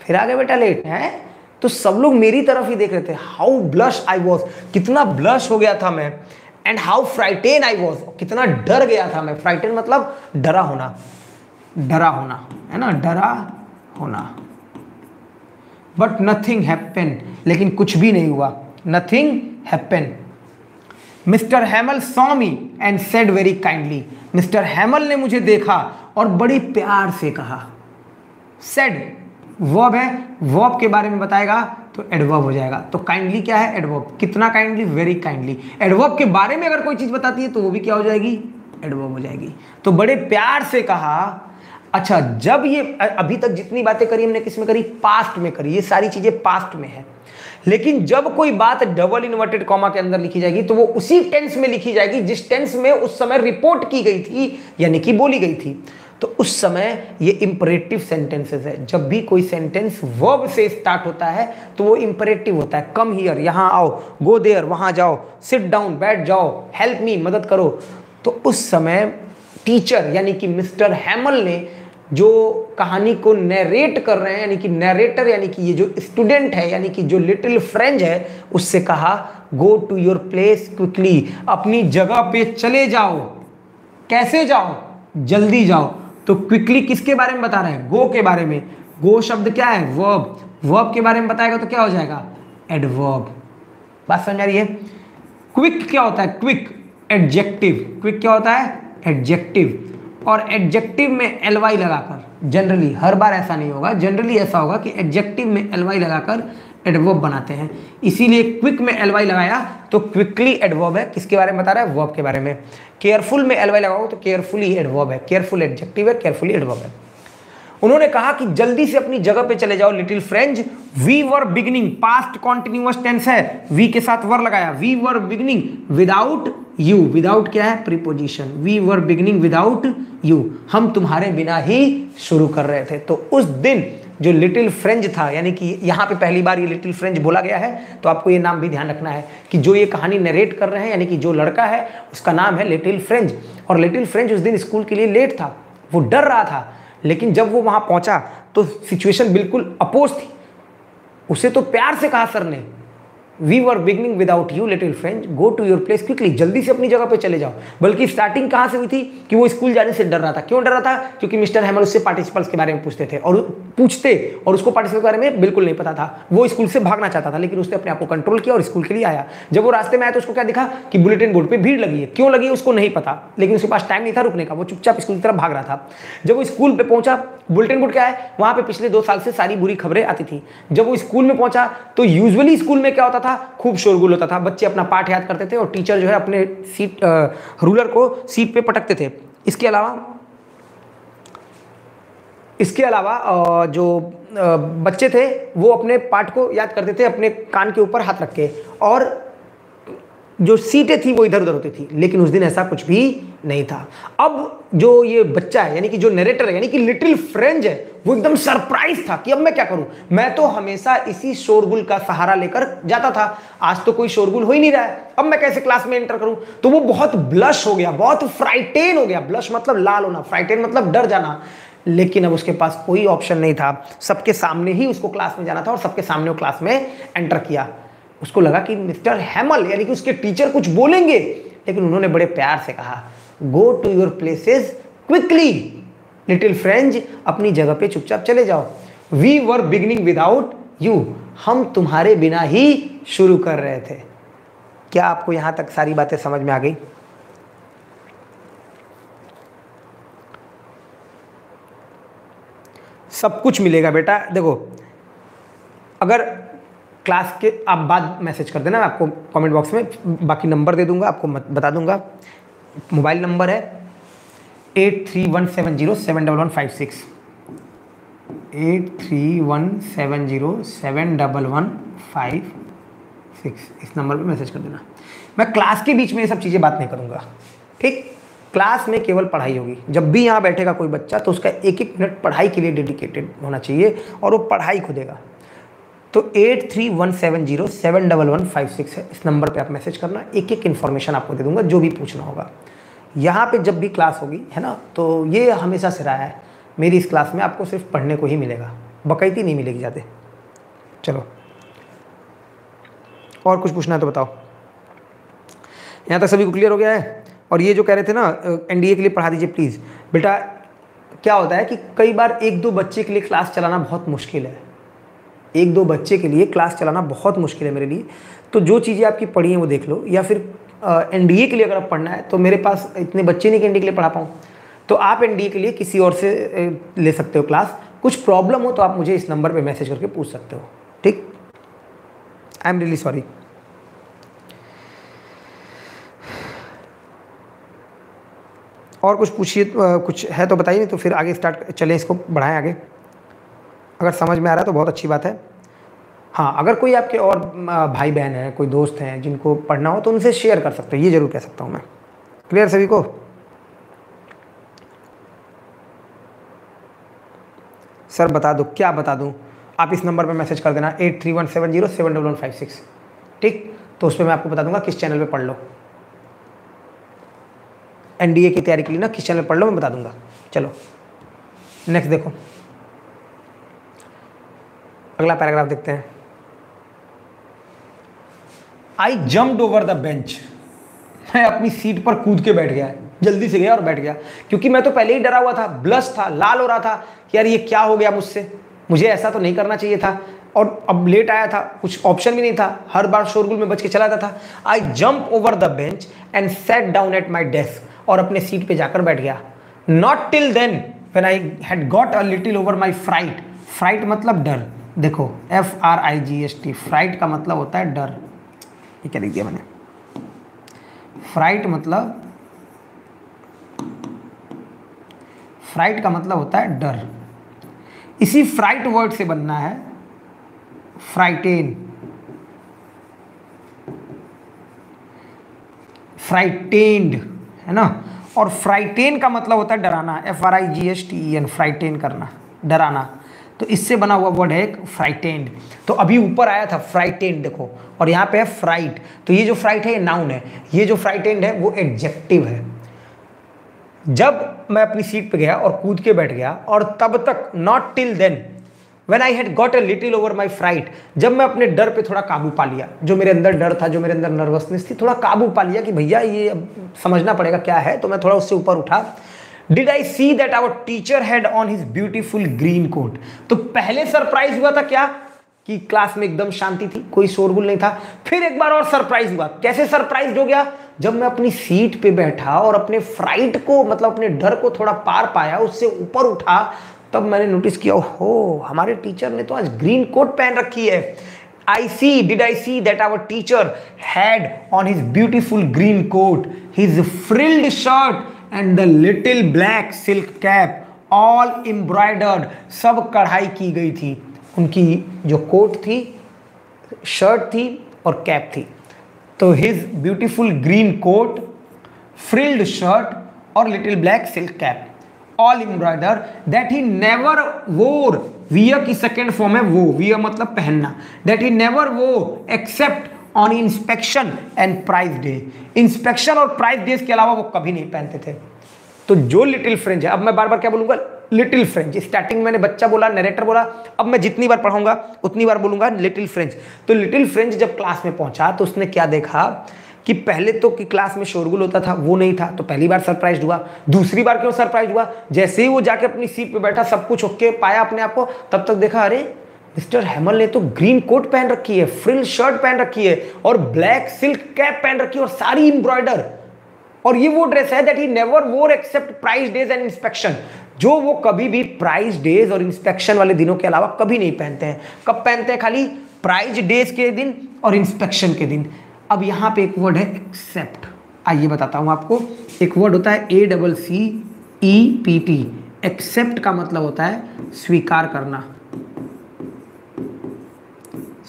फिर आ गए बेटा लेट है? तो सब लोग मेरी तरफ़ ही देख रहे थे। हाउ ब्लश आई वॉज़ कितना ब्लश हो गया था मैं। And how frighten I was कितना डर गया था मैं। फ्राइटेन मतलब डरा होना। डरा होना, है ना? डरा होना। बट नथिंग हैपन लेकिन कुछ भी नहीं हुआ। Nothing happen Mr Hamel saw me and said very kindly. Mr Hamel ने मुझे देखा और बड़ी प्यार से कहा। सेड वर्ब है वर्ब के बारे में बताएगा तो एडवर्ब हो जाएगा। तो काइंडली क्या है? एडवर्ब कितना काइंडली? Very kindly. एडवर्ब के बारे में अगर कोई चीज़ बताती है तो वो भी क्या हो जाएगी? एडवर्ब हो जाएगी। तो बड़े प्यार से कहा अच्छा जब ये अभी तक जितनी बातें करी हमने किसमें करी? पास्ट में करी। ये सारी चीज़ें पास्ट में है। लेकिन जब कोई बात डबल इन्वर्टेड कॉमा के अंदर लिखी जाएगी तो वो उसी टेंस में लिखी जाएगी, जिस टेंस में उस समय रिपोर्ट की गई थी, यानी कि बोली गई थी। तो उस समय ये इंपरेटिव सेंटेंसेस है। जब भी कोई सेंटेंस वर्ब से स्टार्ट होता है तो वो इंपरेटिव होता है। कम हियर यहाँ आओ गो देयर वहाँ जाओ सिट डाउन बैठ जाओ हेल्प मी मदद करो। तो उस समय टीचर यानी कि मिस्टर हैमल ने जो कहानी को नरेट कर रहे हैं, यानी कि नरेटर यानी कि ये जो स्टूडेंट है, यानी कि जो लिटिल फ्रेंड है, उससे कहा go to your place quickly अपनी जगह पे चले जाओ. कैसे जाओ? जल्दी जाओ. तो क्विकली किसके बारे में बता रहे हैं? गो के बारे में. गो शब्द क्या है? वर्ब वर्ब के बारे में बताएगा तो क्या हो जाएगा? एडवर्ब बात समझ आ रही है? क्विक क्या होता है? क्विक एडजेक्टिव क्विक क्या होता है? एडजेक्टिव और एडजेक्टिव में एल वाई लगाकर जनरली हर बार ऐसा नहीं होगा जनरली ऐसा होगा कि एडजेक्टिव में एल वाई लगाकर एडवर्ब बनाते हैं। इसीलिए क्विक में एल वाई लगाया तो क्विकली एडवर्ब है। किसके बारे में बता रहा है? वर्ब के बारे में। केयरफुल में एल वाई लगाओ तो केयरफुली एडवर्ब है। केयरफुल एडजेक्टिव है केयरफुली एडवर्ब है। उन्होंने कहा कि जल्दी से अपनी जगह पे चले जाओ little French we were beginning past continuous tense है। वी के साथ वर लगाया। We were beginning without you without क्या है? Preposition we were beginning without you हम तुम्हारे बिना ही शुरू कर रहे थे। तो उस दिन जो लिटिल फ्रेंच था, यानी कि यहाँ पे पहली बार ये लिटिल फ्रेंच बोला गया है तो आपको ये नाम भी ध्यान रखना है कि जो ये कहानी नरेट कर रहे हैं, यानी कि जो लड़का है, उसका नाम है लिटिल फ्रेंच और लिटिल फ्रेंच उस दिन स्कूल के लिए लेट था। वो डर रहा था, लेकिन जब वो वहाँ पहुँचा तो सिचुएशन बिल्कुल अपोज थी। उसे तो प्यार से कहा सर ने we were beginning without you little friend go to your place quickly जल्दी से अपनी जगह पे चले जाओ। बल्कि स्टार्टिंग कहाँ से हुई थी कि वो स्कूल जाने से डर रहा था। क्यों डर रहा था? क्योंकि मिस्टर हैमर उससे पार्टिसिपल्स के बारे में पूछते थे और पूछते और उसको पार्टिसिपल के बारे में बिल्कुल नहीं पता था। वो स्कूल से भागना चाहता था, लेकिन उसने अपने आप को कंट्रोल किया और स्कूल के लिए आया। जब वो रास्ते में आया तो उसको क्या दिखा कि बुलेटिन बोर्ड पर भीड़ लगी है। क्यों लगी उसको नहीं पता। लेकिन उसके पास टाइम नहीं था रुकने का। वो चुपचाप स्कूल की तरफ़ भाग रहा था। जब वो स्कूल पर पहुँचा बुलेटिन बोर्ड क्या है? वहाँ पर पिछले दो साल से सारी बुरी खबरें आती थी। जब वो स्कूल में पहुँचा तो यूजुअली स्कूल में क्या होता था? खूब शोरगुल होता था। बच्चे अपना पाठ याद करते थे और टीचर जो है अपने सीट रूलर को सीट पे पटकते थे। इसके अलावा इसके अलावा जो बच्चे थे, वो अपने पाठ को याद करते थे, अपने कान के ऊपर हाथ रख के। और जो सीटें थी वो इधर उधर होती थी, लेकिन उस दिन ऐसा कुछ भी नहीं था। अब जो ये बच्चा है, यानी कि जो नरेटर है, यानी कि लिटिल फ्रेंज है, वो एकदम सरप्राइज़ था कि अब मैं क्या करूँ? मैं तो हमेशा इसी शोरगुल का सहारा लेकर जाता था। आज तो कोई शोरगुल हो ही नहीं रहा है। अब मैं कैसे क्लास में एंटर करूँ? तो वो बहुत ब्लश हो गया, बहुत फ्राइटेन हो गया। ब्लश मतलब लाल होना फ्राइटेन मतलब डर जाना। लेकिन अब उसके पास कोई ऑप्शन नहीं था। सबके सामने ही उसको क्लास में जाना था और सबके सामने वो क्लास में एंटर किया। उसको लगा कि मिस्टर हैमल, यानी कि उसके टीचर कुछ बोलेंगे। लेकिन उन्होंने बड़े प्यार से कहा go to your places quickly little French अपनी जगह पे चुपचाप चले जाओ। We were beginning without you हम तुम्हारे बिना ही शुरू कर रहे थे। क्या आपको यहाँ तक सारी बातें समझ में आ गई? सब कुछ मिलेगा बेटा। देखो, अगर क्लास के, आप बाद मैसेज कर देना, मैं आपको कमेंट बॉक्स में, बाकी नंबर दे दूँगा, आपको बता दूँगा। मोबाइल नंबर है eight three one seven zero seven double one five six eight three one seven zero seven double one five six इस नंबर पे मैसेज कर देना। मैं क्लास के बीच में ये सब चीज़ें बात नहीं करूँगा, ठीक? क्लास में केवल पढ़ाई होगी। जब भी यहाँ बैठेगा कोई बच्चा तो उसका एक एक मिनट पढ़ाई के लिए डेडिकेटेड होना चाहिए, और वो पढ़ाई को देगा तो eight three one seven zero seven double one five six है। इस नंबर पे आप मैसेज करना एक एक इन्फॉर्मेशन आपको दे दूँगा, जो भी पूछना होगा। यहाँ पे जब भी क्लास होगी, है ना तो ये हमेशा से रहा है। मेरी इस क्लास में आपको सिर्फ़ पढ़ने को ही मिलेगा। बकैती नहीं मिलेगी ज़्यादा चलो। और कुछ पूछना है तो बताओ। यहाँ तक सभी को क्लियर हो गया है? और ये जो कह रहे थे ना एनडीए के लिए पढ़ा दीजिए प्लीज़ बेटा, क्या होता है कि कई बार एक दो बच्चे के लिए क्लास चलाना बहुत मुश्किल है। एक दो बच्चे के लिए क्लास चलाना बहुत मुश्किल है मेरे लिए। तो जो चीज़ें आपकी पढ़ी हैं वो देख लो, या फिर एनडीए के लिए अगर आप पढ़ना है तो मेरे पास इतने बच्चे नहीं कि एन के लिए पढ़ा पाऊँ। तो आप एनडीए के लिए किसी और से ले सकते हो क्लास। कुछ प्रॉब्लम हो तो आप मुझे इस नंबर पे मैसेज करके पूछ सकते हो। ठीक? आई एम रियली सॉरी और कुछ पूछिए कुछ है तो बताइए तो फिर आगे स्टार्ट चलें इसको, बढ़ाएँ आगे। अगर समझ में आ रहा है तो बहुत अच्छी बात है। हाँ अगर कोई आपके और भाई बहन है, कोई दोस्त हैं जिनको पढ़ना हो तो उनसे शेयर कर सकते हो, ये ज़रूर कह सकता हूँ मैं। क्लियर सभी को? सर बता दो, क्या बता दूँ? आप इस नंबर पर मैसेज कर देना eight three one seven zero seven double one five six ठीक? तो उस पर मैं आपको बता दूँगा किस चैनल पे पढ़ लो। एनडीए की तैयारी के लिए ना, किस चैनल पढ़ लो, मैं बता दूँगा। चलो नेक्स्ट देखो। अगला पैराग्राफ देखते हैं। I jump over the bench मैं अपनी सीट पर कूद के बैठ गया, जल्दी से गया और बैठ गया। क्योंकि मैं तो पहले ही डरा हुआ था ब्लस था, लाल हो रहा था कि यार ये क्या हो गया मुझसे। मुझे ऐसा तो नहीं करना चाहिए था। और अब लेट आया था, कुछ ऑप्शन भी नहीं था। हर बार शोरगुल में बच के चला जाता था। I jump over the bench and sat down at my desk और अपने सीट पे जाकर बैठ गया। Not till then when I had got a little over my fright fright मतलब डर। देखो F R I G S T fright का मतलब होता है डर। ये क्या लिख दिया मैंने? फ्राइट मतलब फ्राइट का मतलब होता है डर। इसी फ्राइट वर्ड से बनना है फ्राइटेन फ्राइटेन्ड है ना? और फ्राइटेन का मतलब होता है डराना F R I G S T N frighten करना, डराना। तो इससे बना हुआ वर्ड है एक फ्राइटेंड तो अभी ऊपर आया था फ्राइटेंड देखो, और यहाँ पे है फ्राइट तो ये जो फ्राइट है, ये नाउन है। ये जो फ्राइटेंड है, वो एडजेक्टिव है। जब मैं अपनी सीट पे गया और कूद के बैठ गया, और तब तक not till then when I had got a little over my fright जब मैं अपने डर पे थोड़ा काबू पा लिया, जो मेरे अंदर डर था, जो मेरे अंदर नर्वसनेस थी, थोड़ा काबू पा लिया कि भैया, ये समझना पड़ेगा क्या है तो मैं थोड़ा उससे ऊपर उठा। Did I see that our teacher had on his beautiful green coat तो पहले सरप्राइज़ हुआ था क्या? कि क्लास में एकदम शांति थी, कोई शोरगुल नहीं था। फिर एक बार और सरप्राइज़ हुआ। कैसे सरप्राइज़ हो गया? जब मैं अपनी सीट पे बैठा और अपने फ्राइट को मतलब अपने डर को थोड़ा पार पाया, उससे ऊपर उठा, तब मैंने नोटिस किया हो हमारे टीचर ने तो आज ग्रीन कोट पहन रखी है। I see did I see that our teacher had on his beautiful green coat his frilled shirt and the little black silk cap all embroidered सब कढ़ाई की गई थी। उनकी जो कोट थी शर्ट थी और कैप थी। तो his beautiful green coat frilled shirt और little black silk cap all embroider that he never wore wear की सेकेंड फॉर्म है वो वियर मतलब पहनना। That he never wore except on inspection and prize day inspection और prize days के अलावा वो कभी नहीं पहनते थे। तो जो लिटिल फ्रेंच है, अब मैं बार बार क्या बोलूँगा? लिटिल फ्रेंच स्टार्टिंग मैंने बच्चा बोला नरेटर बोला, अब मैं जितनी बार पढ़ाऊँगा, उतनी बार बोलूँगा लिटिल फ्रेंच तो लिटिल फ्रेंच जब क्लास में पहुँचा तो उसने क्या देखा? कि पहले तो कि क्लास में शोरगुल होता था, वो नहीं था तो पहली बार सरप्राइज़ हुआ। दूसरी बार क्यों सरप्राइज़ हुआ? जैसे ही वो जाके अपनी सीट पे बैठा, सब कुछ ओके पाया अपने आप को, तब तक देखा, अरे मिस्टर हेमल ने तो ग्रीन कोट पहन रखी है, फ्रिल शर्ट पहन रखी है और ब्लैक सिल्क कैप पहन रखी है और सारी एम्ब्रॉयडर। और ये वो ड्रेस है that he never wore except prize days and inspection जो वो कभी भी प्राइस डेज़ और इंस्पेक्शन वाले दिनों के अलावा कभी नहीं पहनते हैं। कब पहनते हैं खाली? प्राइज डेज़ के दिन और इंस्पेक्शन के दिन। अब यहाँ पे एक वर्ड है एक्सेप्ट आइए बताता हूँ आपको। एक वर्ड होता है A double C E P T except का मतलब होता है स्वीकार करना।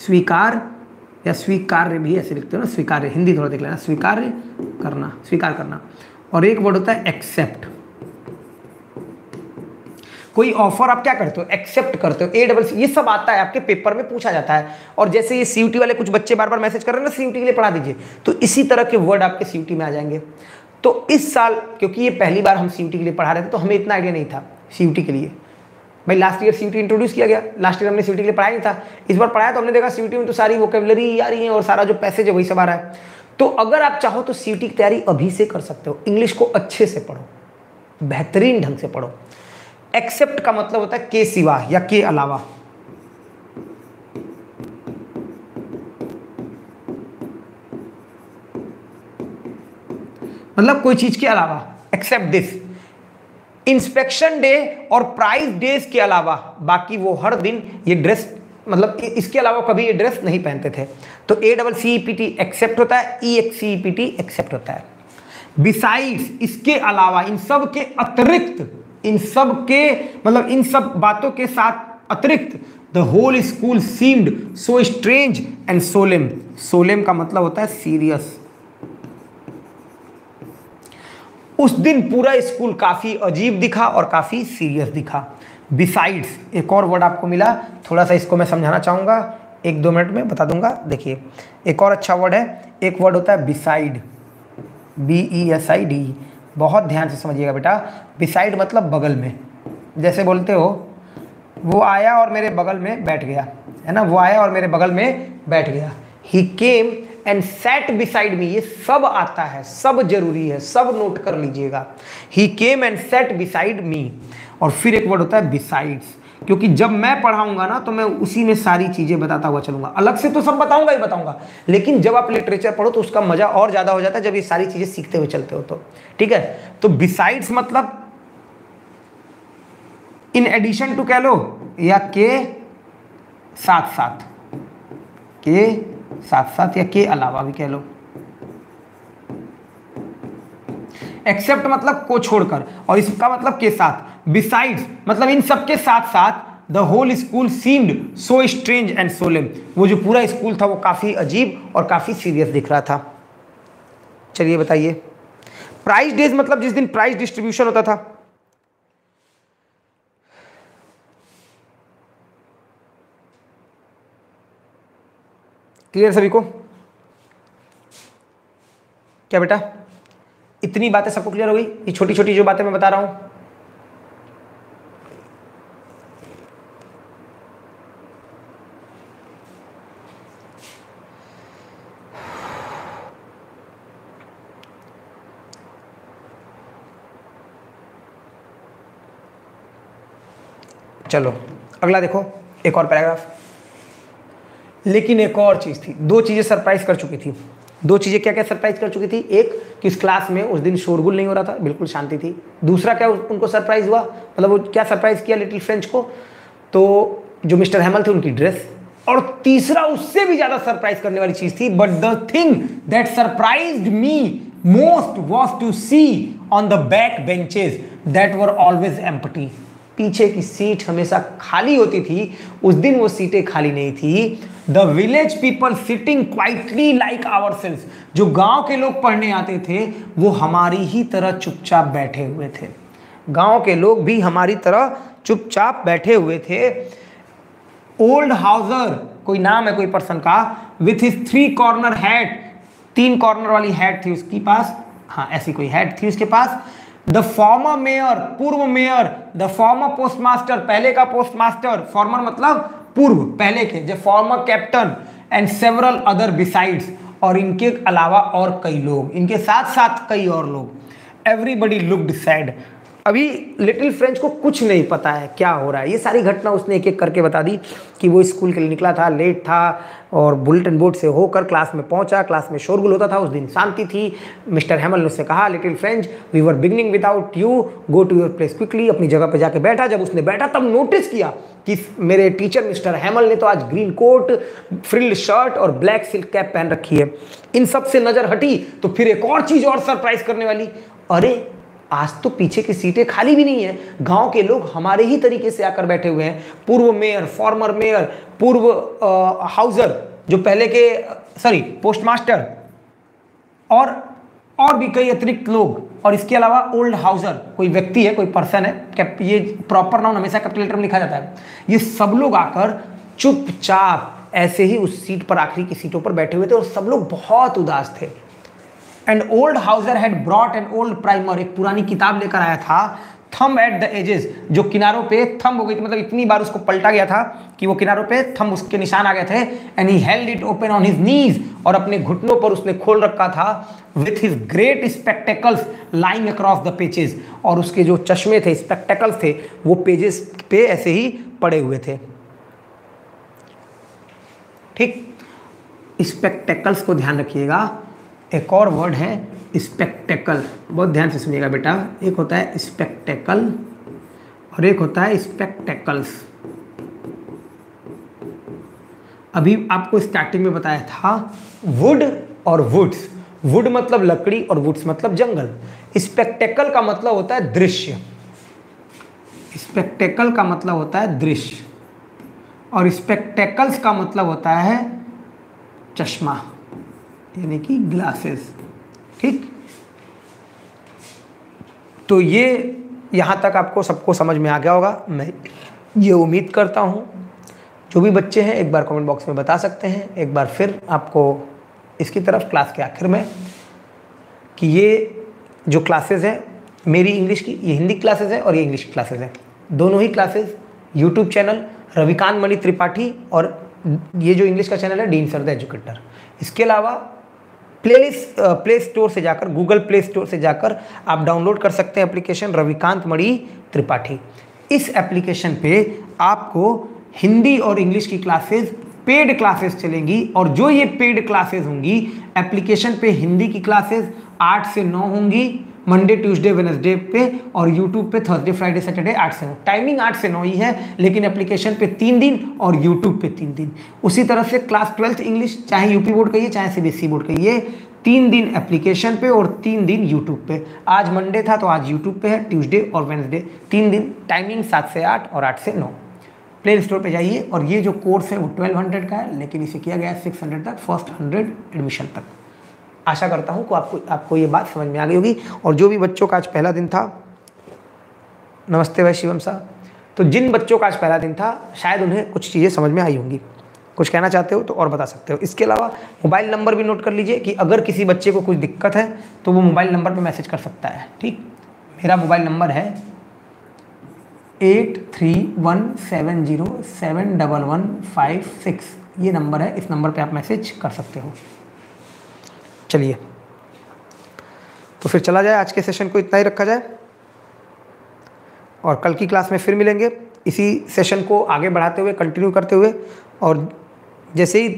स्वीकार, या स्वीकार्य भी ऐसे लिखते हो ना, स्वीकार्य, हिंदी थोड़ा देख लेना, स्वीकार्य करना, स्वीकार करना। और एक वर्ड होता है एक्सेप्ट कोई ऑफ़र आप क्या करते हो? एक्सेप्ट करते हो। ए डबल सी ये सब आता है आपके पेपर में, पूछा जाता है। और जैसे ये सीयूटी वाले कुछ बच्चे बार बार मैसेज कर रहे हैं ना सीयूटी के लिए पढ़ा दीजिए। तो इसी तरह के वर्ड आपके सीयूटी में आ जाएँगे। तो इस साल, क्योंकि ये पहली बार हम सीयूटी के लिए पढ़ा रहे थे तो हमें इतना आइडिया नहीं था सीयूटी के लिए। भाई लास्ट ईयर सीयूटी इंट्रोड्यूस किया गया। लास्ट ईयर हमने सीयूटी के लिए पढ़ाया नहीं था। इस बार पढ़ाया तो हमने देखा सीयूटी में तो सारी वोकेबलरी आ रही है और सारा जो पैसेज है वही सब आ रहा है। तो अगर आप चाहो तो सीयूटी की तैयारी अभी से कर सकते हो। इंग्लिश को अच्छे से पढ़ो। बेहतरीन ढंग से पढ़ो। एक्सेप्ट का मतलब होता है के सिवा या के अलावा। मतलब कोई चीज़ के अलावा। एक्सेप्ट दिस इंस्पेक्शन डे और प्राइज डेज़ के अलावा बाकी वो हर दिन ये ड्रेस मतलब इसके अलावा कभी ये ड्रेस नहीं पहनते थे। तो A double C P T except होता है E X C P T except होता है। बिसाइड्स इसके अलावा इन सब के अतिरिक्त, इन सब के मतलब इन सब बातों के साथ अतिरिक्त the whole school seemed so strange and solemn solemn का मतलब होता है सीरियस उस दिन पूरा स्कूल काफ़ी अजीब दिखा और काफ़ी सीरियस दिखा। बिसाइड्स एक और वर्ड आपको मिला, थोड़ा सा इसको मैं समझाना चाहूँगा, एक दो मिनट में बता दूँगा। देखिए, एक और अच्छा वर्ड है, एक वर्ड होता है beside B E S I D बहुत ध्यान से समझिएगा बेटा। बिसाइड मतलब बगल में। जैसे बोलते हो, वो आया और मेरे बगल में बैठ गया, है ना? वो आया और मेरे बगल में बैठ गया। He came and sat beside me ये सब आता है, सब ज़रूरी है, सब नोट कर लीजिएगा। He came and sat beside me और फिर एक वर्ड होता है बिसाइड्स क्योंकि जब मैं पढ़ाऊँगा ना तो मैं उसी में सारी चीज़ें बताता हुआ चलूँगा। अलग से तो सब बताऊँगा ही बताऊँगा। लेकिन जब आप लिटरेचर पढ़ो तो उसका मज़ा और ज़्यादा हो जाता है जब ये सारी चीज़ें सीखते हुए चलते हो तो। ठीक है? तो बिसाइड्स मतलब इन एडिशन टू कह लो, या के साथ साथ। के साथ साथ या के अलावा भी कह लो। एक्सेप्ट मतलब को छोड़कर और इसका मतलब के साथ। बिसाइड्स मतलब इन सब के साथ साथ the whole school seemed so strange and solemn वो जो पूरा स्कूल था वो काफ़ी अजीब और काफ़ी सीरियस दिख रहा था। चलिए बताइए। प्राइज डेज़ मतलब जिस दिन प्राइज डिस्ट्रीब्यूशन होता था क्लियर सभी को? क्या बेटा? इतनी बातें सबको क्लियर हो गई? ये छोटी छोटी जो बातें मैं बता रहा हूँ। चलो, अगला देखो, एक और पैराग्राफ लेकिन एक और चीज़ थी, दो चीज़ें सरप्राइज़ कर चुकी थी। दो चीज़ें क्या क्या सरप्राइज़ कर चुकी थी? एक, कि इस क्लास में उस दिन शोरगुल नहीं हो रहा था, बिल्कुल शांति थी। दूसरा, क्या उनको सरप्राइज़ हुआ? मतलब वो क्या सरप्राइज़ किया लिटिल फ्रेंच को? तो जो मिस्टर हेमल थे, उनकी ड्रेस और तीसरा, उससे भी ज़्यादा सरप्राइज़ करने वाली चीज़ थी but the thing that surprised me most was to see on the back benches that were always empty पीछे की सीट हमेशा खाली होती थी, उस दिन वो सीटें खाली नहीं थी। The village people sitting quietly like ourselves जो गाँव के लोग पढ़ने आते थे, वो हमारी ही तरह चुपचाप बैठे हुए थे। गाँव के लोग भी हमारी तरह चुपचाप बैठे हुए थे। ओल्ड हाउजर कोई नाम है कोई पर्सन का with his three corner hat तीन कॉर्नर वाली हैट थी उसके पास। हाँ ऐसी कोई हैट थी उसके पास। द फॉर्मर मेयर पूर्व मेयर द फॉर्मर पोस्टमास्टर पहले का पोस्टमास्टर फॉर्मर मतलब पूर्व, पहले के जो former captain and several other besides और इनके अलावा और कई लोग, इनके साथ साथ कई और लोग। एवरीबडी लुकड सैड अभी लिटिल फ्रेंच को कुछ नहीं पता है क्या हो रहा है। ये सारी घटना उसने एक एक करके बता दी कि वो स्कूल के लिए निकला था, लेट था और बुलेटिन बोर्ड से होकर क्लास में पहुँचा, क्लास में शोरगुल होता था, उस दिन शांति थी। मिस्टर हेमल ने उससे कहा, little French we were beginning without you go to your place quickly अपनी जगह पर जाके बैठा। जब उसने बैठा, तब नोटिस किया कि मेरे टीचर मिस्टर हेमल ने तो आज ग्रीन कोट फ्रिल शर्ट और ब्लैक सिल्क कैप पहन रखी है। इन सबसे नज़र हटी तो फिर एक और चीज़ और सरप्राइज़ करने वाली। अरे आज तो पीछे की सीटें खाली भी नहीं है। गाँव के लोग हमारे ही तरीके से आकर बैठे हुए हैं। पूर्व मेयर फॉर्मर मेयर पूर्व हाउसर जो पहले के सॉरी पोस्टमास्टर और और भी कई अतिरिक्त लोग। और इसके अलावा ओल्ड हाउसर कोई व्यक्ति है, कोई पर्सन है ये प्रॉपर नाउन हमेशा कैपिटल लेटर में लिखा जाता है। ये सब लोग आकर चुपचाप ऐसे ही उस सीट पर, आखिरी की सीटों पर बैठे हुए थे और सब लोग बहुत उदास थे। And old Hauser had brought an old primer एक पुरानी किताब लेकर आया था थम एट द एजेस जो किनारों पे थम हो गई थी। मतलब इतनी बार उसको पलटा गया था कि वो किनारों पे थम उसके निशान आ गए थे। And he held it open on his knees और अपने घुटनों पर उसने खोल रखा था with his great spectacles lying across the pages और उसके जो चश्मे थे स्पेक्टेकल्स थे, वो पेजेस पे ऐसे ही पड़े हुए थे। ठीक? स्पेक्टेकल्स को ध्यान रखिएगा। एक और वर्ड है स्पेक्टेकल बहुत ध्यान से सुनिएगा बेटा। एक होता है स्पेक्टेकल और एक होता है स्पेक्टेकल्स अभी आपको स्टार्टिंग में बताया था वुड और वुड्स वुड मतलब लकड़ी और वुड्स मतलब जंगल। स्पेक्टेकल का मतलब होता है दृश्य। स्पेक्टेकल का मतलब होता है दृश्य। और स्पेक्टेकल्स का मतलब होता है चश्मा। यानी कि ग्लासेस ठीक? तो ये यहाँ तक आपको सबको समझ में आ गया होगा। मैं ये उम्मीद करता हूँ। जो भी बच्चे हैं, एक बार कमेंट बॉक्स में बता सकते हैं। एक बार फिर आपको इसकी तरफ़ क्लास के आखिर में कि ये जो क्लासेस हैं, मेरी इंग्लिश की, ये हिंदी क्लासेस है और ये इंग्लिश क्लासेस हैं। दोनों ही classes YouTube channel Ravikant Mani Tripathi और ये जो इंग्लिश का चैनल है डीन सर द एजुकेटर इसके अलावा प्ले प्ले स्टोर से जाकर गूगल प्ले स्टोर से जाकर आप डाउनलोड कर सकते हैं एप्लीकेशन रविकांत मणि त्रिपाठी। इस एप्लीकेशन पे आपको हिंदी और इंग्लिश की क्लासेस पेड क्लासेस चलेंगी और जो ये पेड क्लासेस होंगी एप्लीकेशन पे हिंदी की क्लासेस आठ से नौ होंगी। मंडे ट्यूसडे वेनसडे पे और यूट्यूब पे थर्सडे फ्राइडे सैटरडे आठ से नौ। टाइमिंग आठ से नौ ही है, लेकिन एप्लीकेशन पे तीन दिन और यूट्यूब पे तीन दिन। उसी तरह से क्लास ट्वेल्थ इंग्लिश चाहे यूपी बोर्ड कहिए चाहे सीबीएसई बोर्ड कहिए तीन दिन एप्लीकेशन पे और तीन दिन यूट्यूब पे। आज मंडे था तो आज यूट्यूब पे है ट्यूसडे और वेनसडे तीन दिन टाइमिंग सात से आठ और आठ से नौ। प्ले स्टोर पे जाइए और ये जो कोर्स है वो ट्वेल्व हंड्रेड का है, लेकिन इसे किया गया है सिक्स हंड्रेड तक फ़र्स्ट हंड्रेड एडमिशन तक। आशा करता हूँ आपको आपको ये बात समझ में आ गई होगी। और जो भी बच्चों का आज पहला दिन था, नमस्ते भाई शिवम साहब तो जिन बच्चों का आज पहला दिन था, शायद उन्हें कुछ चीज़ें समझ में आई होंगी। कुछ कहना चाहते हो तो और बता सकते हो। इसके अलावा मोबाइल नंबर भी नोट कर लीजिए कि अगर किसी बच्चे को कुछ दिक्कत है तो वो मोबाइल नंबर पर मैसेज कर सकता है, ठीक? मेरा मोबाइल नंबर है eight three one seven zero seven double one five six. ये नंबर है, इस नंबर पे आप मैसेज कर सकते हो। चलिए। तो फिर चला जाए, आज के सेशन को इतना ही रखा जाए। और कल की क्लास में फिर मिलेंगे। इसी सेशन को आगे बढ़ाते हुए कंटिन्यू करते हुए, और जैसे ही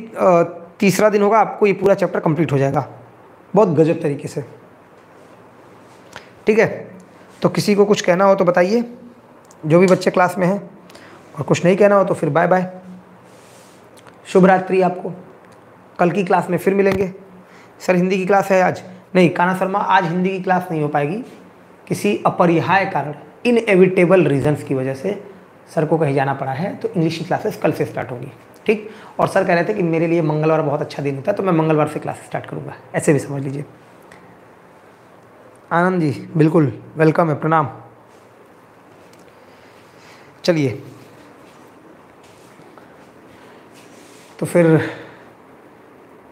तीसरा दिन होगा, आपको ये पूरा चैप्टर कंप्लीट हो जाएगा। बहुत गजब तरीके से। ठीक है? तो किसी को कुछ कहना हो तो बताइए। जो भी बच्चे क्लास में हैं, और कुछ नहीं कहना हो तो फिर बाय बाय शुभ रात्रि आपको। कल की क्लास में फिर मिलेंगे। सर, हिंदी की क्लास है आज? नहीं काना शर्मा, आज हिंदी की क्लास नहीं हो पाएगी किसी अपरिहाय कारण इनएविटेबल रीजंस की वजह से सर को कहीं जाना पड़ा है तो इंग्लिश की क्लासेस कल से स्टार्ट होगी, ठीक? और सर कह रहे थे कि मेरे लिए मंगलवार बहुत अच्छा दिन होता है तो मैं मंगलवार से क्लास स्टार्ट करूँगा, ऐसे भी समझ लीजिए। आनंद जी, बिल्कुल वेलकम है, प्रणाम। चलिए तो फिर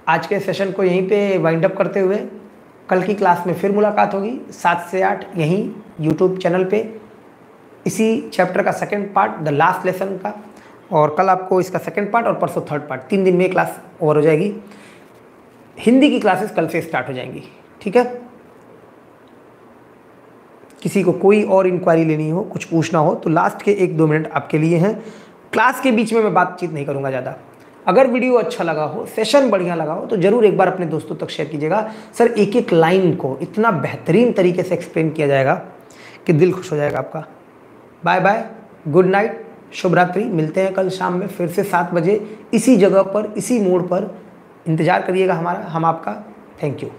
आज के सेशन को यहीं पे वाइंड अप करते हुए कल की क्लास में फिर मुलाकात होगी, सात से आठ यहीं यूट्यूब चैनल पे। इसी चैप्टर का second part the last lesson का। और कल आपको इसका सेकंड पार्ट और परसों थर्ड पार्ट तीन दिन में क्लास ओवर हो जाएगी। हिंदी की क्लासेस कल से स्टार्ट हो जाएँगी, ठीक है? किसी को कोई और इंक्वायरी लेनी हो, कुछ पूछना हो तो लास्ट के एक दो मिनट आपके लिए हैं। क्लास के बीच में मैं बातचीत नहीं करूँगा ज़्यादा। अगर वीडियो अच्छा लगा हो सेशन बढ़िया लगा हो तो ज़रूर एक बार अपने दोस्तों तक शेयर कीजिएगा। सर, एक एक लाइन को इतना बेहतरीन तरीके से एक्सप्लेन किया जाएगा कि दिल खुश हो जाएगा आपका। बाय बाय गुड नाइट शुभ रात्रि मिलते हैं कल शाम में फिर से सात बजे। इसी जगह पर, इसी मोड़ पर इंतज़ार करिएगा हमारा, हम आपका थैंक यू